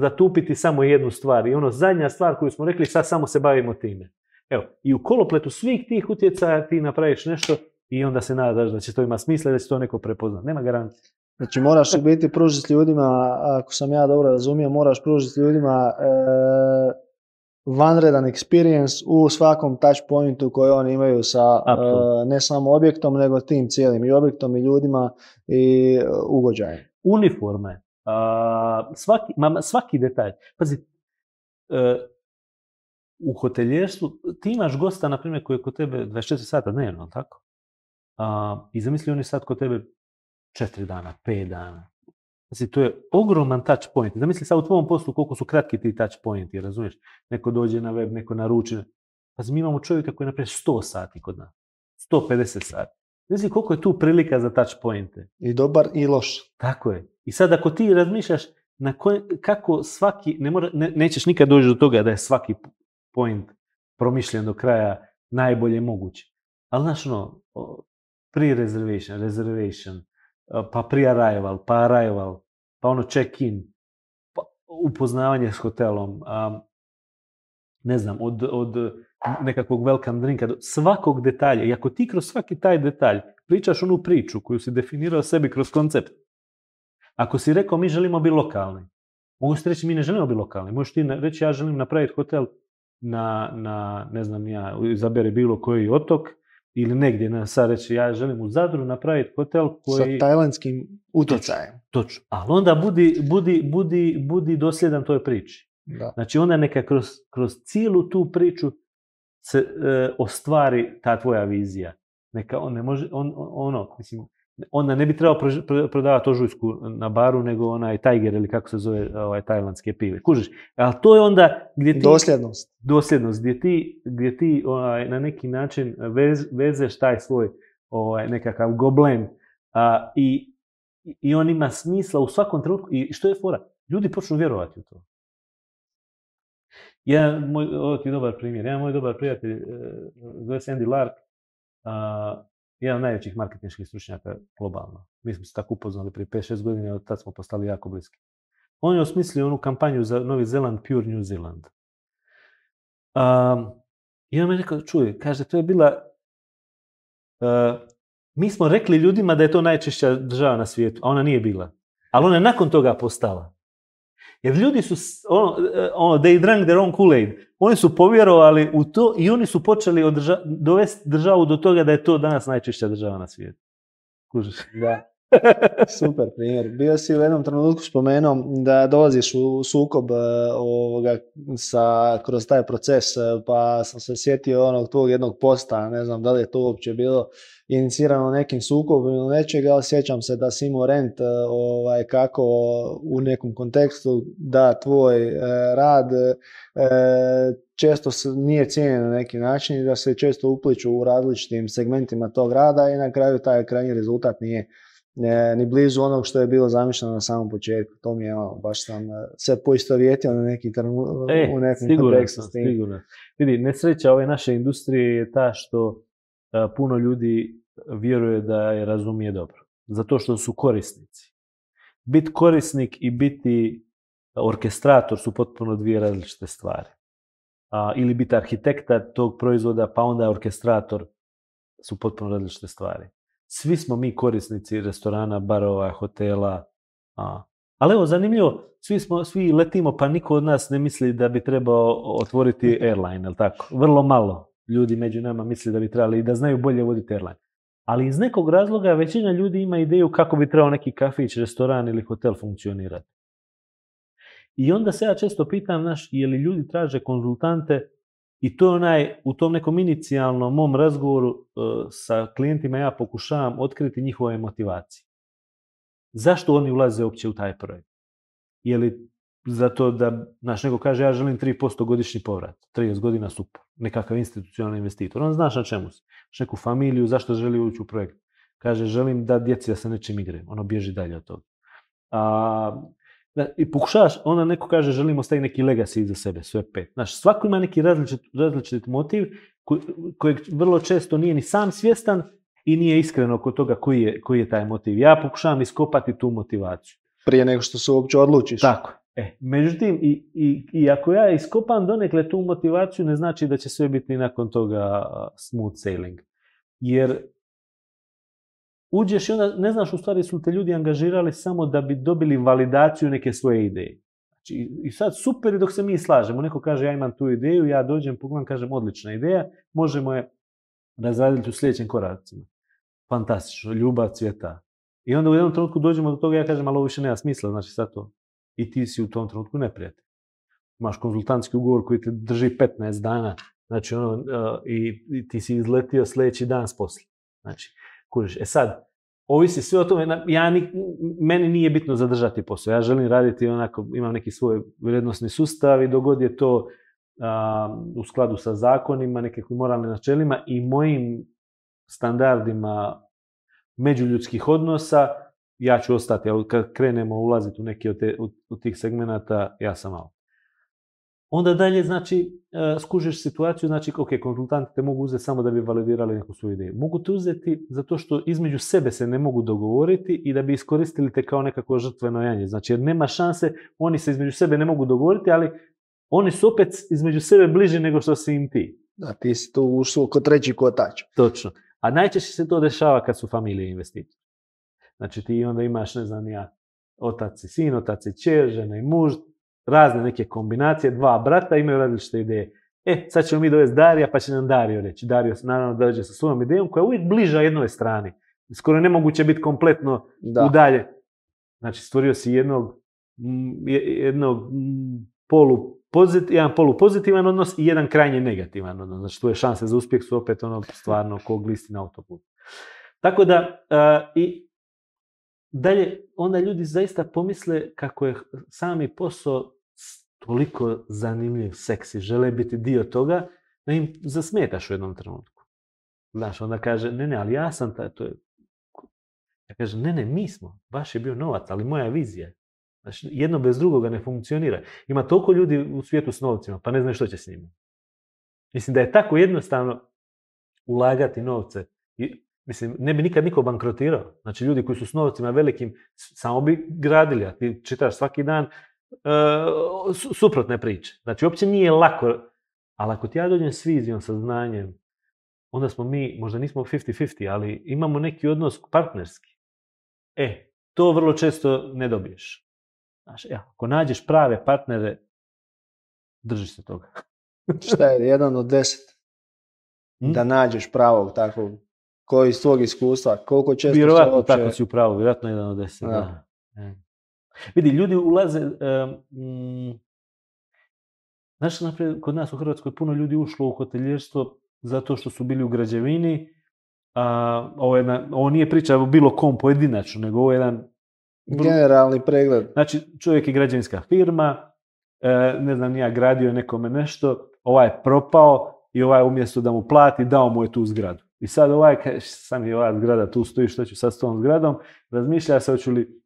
[SPEAKER 1] zatupiti samo jednu stvar. I ono zadnja stvar koju smo rekli, sad samo se bavimo time. Evo, i u kolopletu svih tih utjecaja ti napraviš nešto i onda se nadaš da će to ima smisla i da će to neko prepoznati. Nema garancije.
[SPEAKER 2] Znači moraš biti pružiti ljudima, ako sam ja dobro razumio, moraš pružiti ljudima e, vanredan experience u svakom touch pointu koji oni imaju sa e, ne samo objektom, nego tim cijelim i objektom i ljudima i e, ugođajem.
[SPEAKER 1] Uniforme, svaki, svaki detalj. Pazi, e, u hoteljerstvu ti imaš gosta, na primjer, koji je kod tebe 24 sata dnevno, tako? I zamisli oni sad kod tebe četiri dana, pet dana. Znači, to je ogroman touch point. Zamisli sad u tvom poslu koliko su kratki ti touch pointi, razumiješ? Neko dođe na web, neko naruči. Pa mi imamo čovjeka koji je napravi 100 sati kod nas. 150 sati. Znači koliko je tu prilika za touch pointe.
[SPEAKER 2] I dobar i loš.
[SPEAKER 1] Tako je. I sad ako ti razmišljaš na kako svaki, ne mora, nećeš nikad doći do toga da je svaki point promišljen do kraja najbolje moguće. Ali znaš ono, pre-reservation, reservation, pa pre-arrival, pa arrival, pa ono check-in, pa upoznavanje s hotelom, ne znam, od, od nekakvog welcome drinka, do svakog detalja. I ako ti kroz svaki taj detalj pričaš onu priču koju si definirao sebi kroz koncept, ako si rekao mi želimo biti lokalni, mogu ti reći mi ne želimo biti lokalni. Možeš ti reći ja želim napraviti hotel na, na ne znam ja, izabere bilo koji otok ili negdje, na sad reći, ja želim u Zadru napraviti hotel koji...
[SPEAKER 2] Sa tajlandskim utjecajem.
[SPEAKER 1] Točno. Ali onda budi, budi, budi, budi dosljedan toj priči. Da. Znači onda neka kroz, kroz cijelu tu priču se e, ostvari ta tvoja vizija. Neka on ne može, on, ono, mislim, onda ne bi trebao prodavati ožujsku na baru, nego onaj Tiger ili kako se zove ovaj, tajlandske pive. Kužiš? Ali to je onda gdje ti...
[SPEAKER 2] Dosljednost.
[SPEAKER 1] Dosljednost, gdje ti, gdje ti ovaj, na neki način vez, vezeš taj svoj ovaj, nekakav goblen a, i, i on ima smisla u svakom trenutku. I što je fora? Ljudi počnu vjerovati u to. Ja, moj, ovo ti je dobar primjer. Ja, moj dobar prijatelj, e, zove se Andy Lark, a, jedan od najvećih marketinških stručnjaka globalno. Mi smo se tako upoznali prije 5-6 godina i od tad smo postali jako bliski. On je osmislio onu kampanju za Novi Zeland, Pure New Zealand. Um, I on mi je rekao, čuj, kaže, to je bila... Uh, mi smo rekli ljudima da je to najčešća država na svijetu, a ona nije bila. Ali ona je nakon toga postala. Jer ljudi su, ono, ono they drank their own Kool-Aid. Oni su povjerovali u to i oni su počeli održa, dovesti državu do toga da je to danas najčešća država na svijetu. Kužiš?
[SPEAKER 2] Da. Super primjer. Bio si u jednom trenutku spomenuo da dolaziš u sukob e, ovoga, sa, kroz taj proces, e, pa sam se sjetio onog tvog jednog posta, ne znam da li je to uopće bilo inicirano nekim sukobom ili nečega, ali sjećam se da si imao rent e, ovaj, kako u nekom kontekstu da tvoj rad često nije cijenjen na neki način i da se često upliču u različitim segmentima tog rada i na kraju taj krajnji rezultat nije ni blizu onog što je bilo zamišljeno na samom početku. To mi je ono, baš sam e, se poistovjetio na neki
[SPEAKER 1] e,
[SPEAKER 2] u nekom
[SPEAKER 1] sigurno kontekstu. Sigurno. Vidi, nesreća ove naše industrije je ta što e, puno ljudi vjeruje da je razumije dobro. Zato što su korisnici. Biti korisnik i biti orkestrator su potpuno dvije različite stvari. A, ili biti arhitekta tog proizvoda, pa onda orkestrator su potpuno različite stvari svi smo mi korisnici restorana, barova, hotela. A. Ali evo, zanimljivo, svi, smo, svi letimo, pa niko od nas ne misli da bi trebao otvoriti airline, jel tako? Vrlo malo ljudi među nama misli da bi trebali i da znaju bolje voditi airline. Ali iz nekog razloga većina ljudi ima ideju kako bi trebao neki kafić, restoran ili hotel funkcionirati. I onda se ja često pitam, naš, je li ljudi traže konzultante i to je onaj, u tom nekom inicijalnom mom razgovoru uh, sa klijentima ja pokušavam otkriti njihove motivacije. Zašto oni ulaze uopće u taj projekt? Je li zato da, naš neko kaže, ja želim 3% godišnji povrat, 30 godina super, nekakav institucionalni investitor. On znaš na čemu si. Neku familiju, zašto želi ući u projekt? Kaže, želim da djeci da se nečim igraju. Ono bježi dalje od toga. A, da, I pokušavaš, onda neko kaže želimo ostaviti neki legacy iza sebe, sve pet. Znaš, svako ima neki različit, različit motiv kojeg vrlo često nije ni sam svjestan i nije iskreno oko toga koji je, koji je taj motiv. Ja pokušavam iskopati tu motivaciju.
[SPEAKER 2] Prije nego što se uopće odlučiš.
[SPEAKER 1] Tako. E, međutim, i, i, i ako ja iskopam donekle tu motivaciju, ne znači da će sve biti nakon toga smooth sailing. Jer uđeš i onda ne znaš u stvari su te ljudi angažirali samo da bi dobili validaciju neke svoje ideje. Znači, I sad super dok se mi slažemo. Neko kaže ja imam tu ideju, ja dođem, pogledam, kažem odlična ideja, možemo je razraditi u sljedećim koracima. Fantastično, ljubav, cvjeta. I onda u jednom trenutku dođemo do toga, ja kažem, ali ovo više nema smisla, znači sad to. I ti si u tom trenutku neprijatelj. Imaš konzultantski ugovor koji te drži 15 dana, znači ono, uh, i, ti si izletio sljedeći dan s posla. Znači, Kužiš, e sad, ovisi sve o tome, ja, meni nije bitno zadržati posao, ja želim raditi onako, imam neki svoj vrijednosni sustav i dogod je to u skladu sa zakonima, nekakvim moralnim načelima i mojim standardima međuljudskih odnosa, ja ću ostati, ali kad krenemo ulaziti u neki od, te, u, tih segmenata, ja sam malo. Onda dalje, znači, e, skužiš situaciju, znači, ok, konzultanti te mogu uzeti samo da bi validirali neku svoju ideju. Mogu te uzeti zato što između sebe se ne mogu dogovoriti i da bi iskoristili te kao nekako žrtveno janje. Znači, jer nema šanse, oni se između sebe ne mogu dogovoriti, ali oni su opet između sebe bliži nego što si im ti.
[SPEAKER 2] Da, ti si tu ušao kod treći kotač.
[SPEAKER 1] Točno. A najčešće se to dešava kad su familije investitori. Znači, ti onda imaš, ne znam ja, otac i sin, otac i čer, žena i muž, razne neke kombinacije, dva brata imaju različite ideje. E, sad ćemo mi dovesti Darija, pa će nam Dario reći. Dario naravno dođe sa svojom idejom koja je uvijek bliža jednoj strani. Skoro nemoguće biti kompletno da. udalje. Znači, stvorio si jednog, jednog polu jedan polu pozitivan odnos i jedan krajnje negativan odnos. Znači, tu je šanse za uspjeh su opet ono stvarno kog listi na autoputu. Tako da, i dalje, onda ljudi zaista pomisle kako je sami posao toliko zanimljiv, seksi, žele biti dio toga, da im zasmetaš u jednom trenutku. Znaš, onda kaže, ne, ne, ali ja sam taj, to je... Ja kažem, ne, ne, mi smo, baš je bio novac, ali moja vizija. Znači, jedno bez drugoga ne funkcionira. Ima toliko ljudi u svijetu s novcima, pa ne znaju što će s njima. Mislim da je tako jednostavno ulagati novce. Mislim, ne bi nikad niko bankrotirao. Znači, ljudi koji su s novcima velikim, samo bi gradili, a ti čitaš svaki dan uh, suprotne priče. Znači, uopće nije lako, ali ako ti ja dođem s vizijom, sa znanjem, onda smo mi, možda nismo 50-50, ali imamo neki odnos partnerski. E, to vrlo često ne dobiješ. Znači, ja, ako nađeš prave partnere, drži se toga.
[SPEAKER 2] Šta je, jedan od deset? Hm? Da nađeš pravog takvog koji iz tvog iskustva, koliko često
[SPEAKER 1] Vjerovatno
[SPEAKER 2] se uopće...
[SPEAKER 1] tako si u pravu, vjerojatno jedan od deset.
[SPEAKER 2] Da.
[SPEAKER 1] Da. E. Vidi, ljudi ulaze, mm, znaš, naprijed, kod nas u Hrvatskoj puno ljudi ušlo u hoteljerstvo zato što su bili u građevini, a ovo, je jedna, ovo nije priča o bilo kom pojedinačno, nego ovo je jedan
[SPEAKER 2] Generalni pregled.
[SPEAKER 1] Znači, čovjek je građevinska firma, e, ne znam, ja gradio je nekome nešto, ovaj je propao i ovaj umjesto da mu plati, dao mu je tu zgradu. I sad ovaj sam je ova zgrada, tu stoji, što ću sad s tom zgradom, razmišlja se hoću li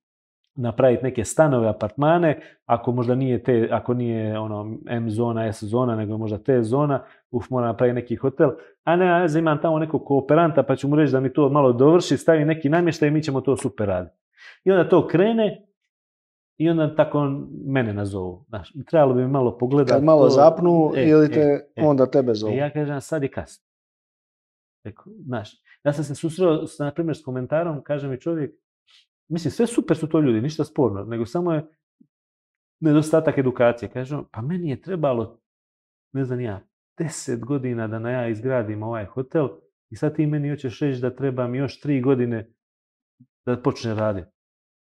[SPEAKER 1] napraviti neke stanove, apartmane, ako možda nije te, ako nije ono M zona, S zona, nego možda T zona, uf, mora napraviti neki hotel, a ne, ja imam tamo nekog kooperanta, pa ću mu reći da mi to malo dovrši, stavi neki namještaj i mi ćemo to super raditi. I onda to krene i onda tako mene nazovu. Znaš, trebalo bi mi malo pogledati.
[SPEAKER 2] Kad malo
[SPEAKER 1] to.
[SPEAKER 2] zapnu
[SPEAKER 1] E,
[SPEAKER 2] ili
[SPEAKER 1] e,
[SPEAKER 2] te
[SPEAKER 1] e.
[SPEAKER 2] onda tebe zovu.
[SPEAKER 1] I ja kažem, sad je kasno. Znaš, ja sam se susreo, s, na primjer, s komentarom, kaže mi čovjek, mislim, sve super su to ljudi, ništa sporno, nego samo je nedostatak edukacije. Kaže pa meni je trebalo, ne znam ja, deset godina da na ja izgradim ovaj hotel i sad ti meni hoćeš reći da treba mi još tri godine da počne raditi.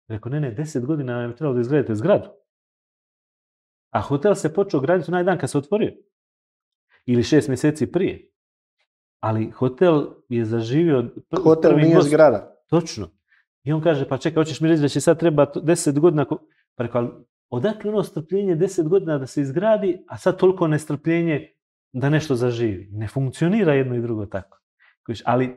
[SPEAKER 1] Rekao, ne, ne, deset godina nam je trebalo da izgradite zgradu. A hotel se počeo graditi onaj dan kad se otvorio. Ili šest mjeseci prije. Ali hotel je zaživio...
[SPEAKER 2] Hotel
[SPEAKER 1] prvi
[SPEAKER 2] nije
[SPEAKER 1] gost-
[SPEAKER 2] zgrada.
[SPEAKER 1] Točno. I on kaže, pa čekaj, hoćeš mi reći da će sad treba deset godina... ko-" Pa rekao, ali odakle ono strpljenje deset godina da se izgradi, a sad toliko nestrpljenje da nešto zaživi. Ne funkcionira jedno i drugo tako. Ali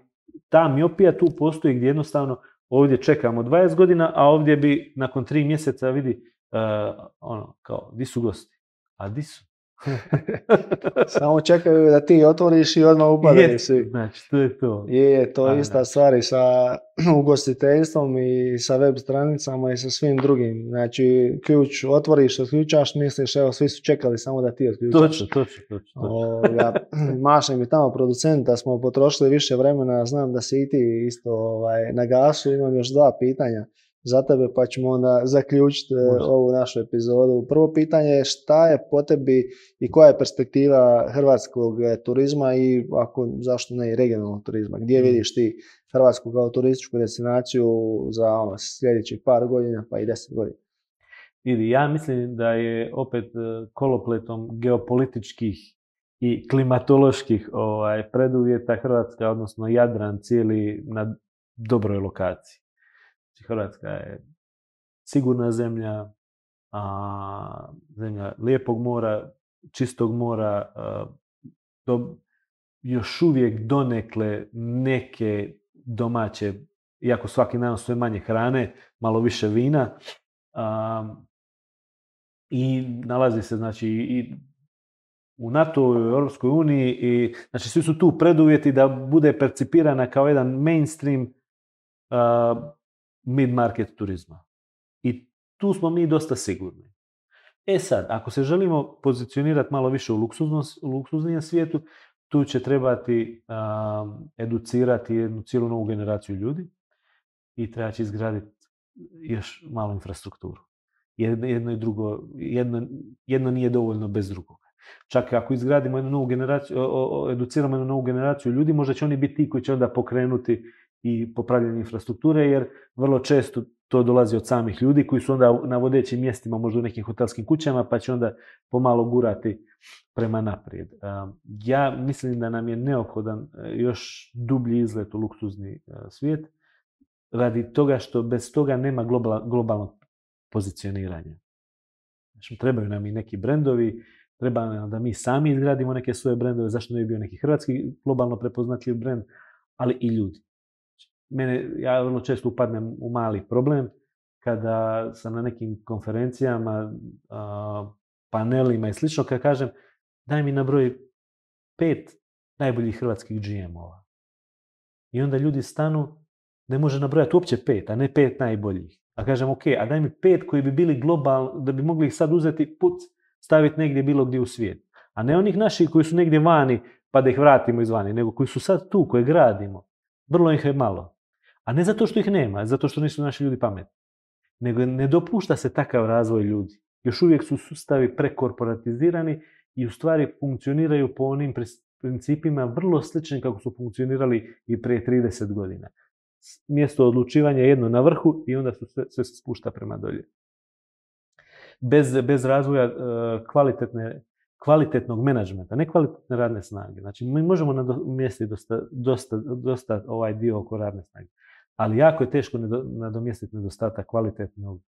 [SPEAKER 1] ta miopija tu postoji gdje jednostavno ovdje čekamo 20 godina, a ovdje bi nakon tri mjeseca vidi uh, ono, kao, di su gosti? A di su?
[SPEAKER 2] Samo čekaju da ti otvoriš i odmah upadaju svi.
[SPEAKER 1] Znači, to je to.
[SPEAKER 2] Je, to je ista
[SPEAKER 1] da.
[SPEAKER 2] stvar i sa ugostiteljstvom i sa web stranicama i sa svim drugim. Znači, ključ otvoriš, otključaš, misliš, evo, svi su čekali samo da ti otključaš.
[SPEAKER 1] Točno, točno, točno. točno.
[SPEAKER 2] Ovoga, maše mi tamo producent da smo potrošili više vremena, znam da si i ti isto ovaj, na gasu, imam još dva pitanja za tebe pa ćemo onda zaključiti e,
[SPEAKER 1] Može.
[SPEAKER 2] ovu našu epizodu. Prvo pitanje je šta je po tebi i koja je perspektiva hrvatskog e, turizma i ako zašto ne i regionalnog turizma? Gdje
[SPEAKER 1] Mm.
[SPEAKER 2] vidiš ti Hrvatsku kao turističku destinaciju za ono, sljedećih par godina pa i deset godina?
[SPEAKER 1] Vidi, ja mislim da je opet e, kolopletom geopolitičkih i klimatoloških ovaj, preduvjeta Hrvatska, odnosno Jadran cijeli na dobroj lokaciji. Znači, Hrvatska je sigurna zemlja, a, zemlja lijepog mora, čistog mora, do, još uvijek donekle neke domaće, iako svaki dan sve manje hrane, malo više vina, a, i nalazi se znači i u NATO, u Europskoj uniji i znači svi su tu preduvjeti da bude percipirana kao jedan mainstream uh, mid-market turizma. I tu smo mi dosta sigurni. E sad, ako se želimo pozicionirati malo više u luksuznijem svijetu, tu će trebati educirati jednu cijelu novu generaciju ljudi i treba će izgraditi još malo infrastrukturu. Jedno, jedno i drugo, jedno, jedno nije dovoljno bez drugoga. Čak ako izgradimo jednu novu generaciju, educiramo jednu novu generaciju ljudi, možda će oni biti ti koji će onda pokrenuti i popravljanje infrastrukture, jer vrlo često to dolazi od samih ljudi koji su onda na vodećim mjestima, možda u nekim hotelskim kućama, pa će onda pomalo gurati prema naprijed. Um, Ja mislim da nam je neophodan e, još dublji izlet u luksuzni e, svijet, radi toga što bez toga nema globalnog pozicioniranja. Znači, trebaju nam i neki brendovi, treba nam da mi sami izgradimo neke svoje brendove, zašto ne bi bio neki hrvatski globalno prepoznatljiv brend, ali i ljudi. Mene, ja vrlo često upadnem u mali problem kada sam na nekim konferencijama, panelima i slično, kada kažem daj mi na broj pet najboljih hrvatskih GM-ova. I onda ljudi stanu, ne može nabrojati uopće pet, a ne pet najboljih. A kažem, ok, a daj mi pet koji bi bili globalno, da bi mogli ih sad uzeti, puc, staviti negdje bilo gdje u svijet. A ne onih naših koji su negdje vani, pa da ih vratimo izvani, nego koji su sad tu, koje gradimo. Vrlo ih je malo. Ne zato što ih nema, zato što nisu naši ljudi pametni. Nego ne dopušta se takav razvoj ljudi. Još uvijek su sustavi prekorporatizirani i u stvari funkcioniraju po onim principima vrlo sličnim kako su funkcionirali i prije 30 godina. Mjesto odlučivanja je jedno na vrhu i onda su sve, sve se spušta prema dolje. Bez, bez razvoja e, kvalitetne, kvalitetnog menadžmenta, ne kvalitetne radne snage. Znači, mi možemo nadomjestiti dosta, dosta, dosta ovaj dio oko radne snage. Ali jako je teško nadomjestiti nedostatak kvalitetnog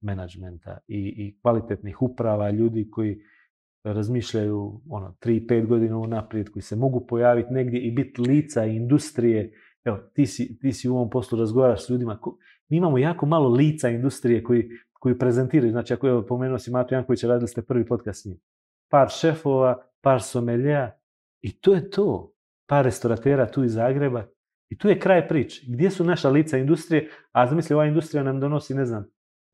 [SPEAKER 1] menadžmenta i, i kvalitetnih uprava, ljudi koji razmišljaju ono, 3-5 godina unaprijed, koji se mogu pojaviti negdje i biti lica industrije. Evo, ti si, ti si u ovom poslu razgovaraš s ljudima. Mi imamo jako malo lica industrije koji, koji prezentiraju. Znači, ako evo, pomenuo si Matu Jankovića, radili ste prvi podcast s njim. Par šefova, par somelja i to je to. Par restoratera tu iz Zagreba i tu je kraj priče. Gdje su naša lica industrije? A zamisli, ova industrija nam donosi, ne znam,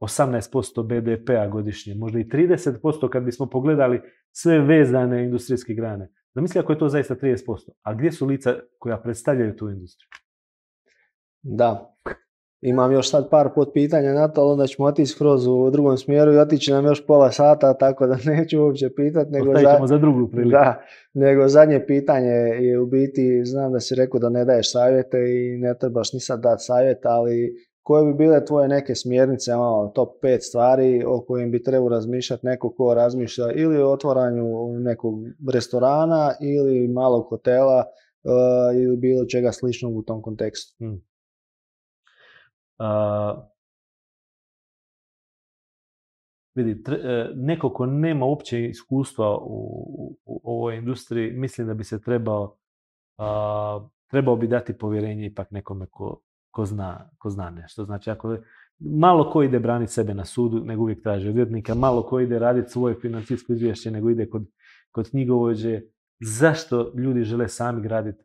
[SPEAKER 1] 18% BDP-a godišnje, možda i 30% kad bismo pogledali sve vezane industrijske grane. Zamisli ako je to zaista 30%. A gdje su lica koja predstavljaju tu industriju?
[SPEAKER 2] Da. Imam još sad par pot pitanja na to, ali onda ćemo otići skroz u drugom smjeru i otići nam još pola sata, tako da neću uopće pitati.
[SPEAKER 1] Nego za... za drugu priliku.
[SPEAKER 2] Da, nego zadnje pitanje je u biti, znam da si rekao da ne daješ savjete i ne trebaš ni sad dati savjet, ali koje bi bile tvoje neke smjernice, malo top 5 stvari o kojim bi trebao razmišljati neko ko razmišlja ili o otvaranju nekog restorana ili malog hotela uh, ili bilo čega sličnog u tom kontekstu? Hmm.
[SPEAKER 1] Vidi, e, neko ko nema uopće iskustva u, u, ovoj industriji, mislim da bi se trebao, uh, trebao bi dati povjerenje ipak nekome ko, ko zna, ko zna nešto. Znači, ako malo ko ide braniti sebe na sudu, nego uvijek traži odvjetnika, malo ko ide raditi svoje financijsko izvješće, nego ide kod, kod knjigovođe. Zašto ljudi žele sami graditi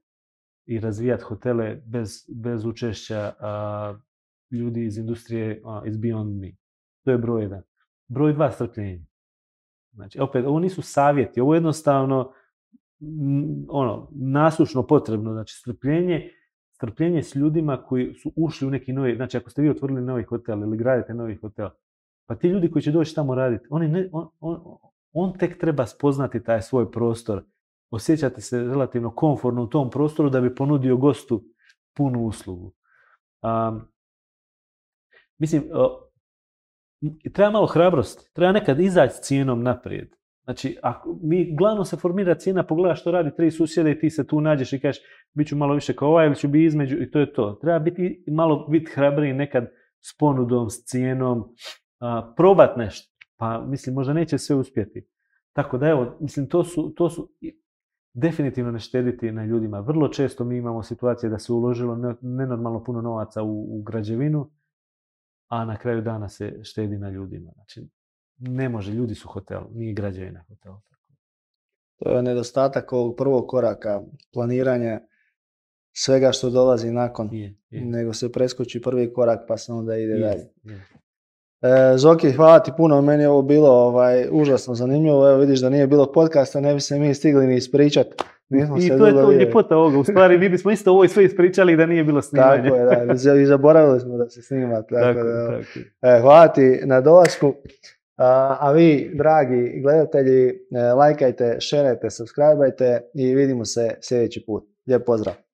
[SPEAKER 1] i razvijati hotele bez, bez učešća a, ljudi iz industrije, a, iz Beyond Me? To je broj jedan. Broj dva, strpljenje. Znači, opet, ovo nisu savjeti, ovo je jednostavno ono, nasušno potrebno. Znači, strpljenje strpljenje s ljudima koji su ušli u neki novi, znači ako ste vi otvorili novi hotel ili gradite novi hotel, pa ti ljudi koji će doći tamo raditi, oni ne, on, on, on tek treba spoznati taj svoj prostor, osjećati se relativno komfortno u tom prostoru da bi ponudio gostu punu uslugu. Um, mislim, treba malo hrabrosti, treba nekad izaći s cijenom naprijed. Znači, ako mi glavno se formira cijena, pogledaš što radi tri susjede i ti se tu nađeš i kažeš bit ću malo više kao ovaj ili ću biti između i to je to. Treba biti malo biti hrabriji nekad s ponudom, s cijenom, a, probat nešto. Pa mislim, možda neće sve uspjeti. Tako da evo, mislim, to su, to su definitivno ne štediti na ljudima. Vrlo često mi imamo situacije da se uložilo nenormalno puno novaca u, u građevinu, a na kraju dana se štedi na ljudima. Znači, ne može, ljudi su hotel, nije građevina hotel.
[SPEAKER 2] To je nedostatak ovog prvog koraka, planiranja svega što dolazi nakon, je, je. nego se preskoči prvi korak pa se onda ide je, dalje. E, Zoki, hvala ti puno, meni je ovo bilo ovaj, užasno zanimljivo, evo vidiš da nije bilo podcasta, ne bi se mi stigli ni
[SPEAKER 1] I to je to ljepota ovoga, u stvari mi bismo isto ovo sve ispričali da nije bilo snimanja.
[SPEAKER 2] Tako je, da, i zaboravili smo da se snima. Tako, tako, da, tako. E, hvala ti na dolasku. A vi, dragi gledatelji, e, lajkajte, šerajte, subscribeajte i vidimo se sljedeći put. Lijep pozdrav!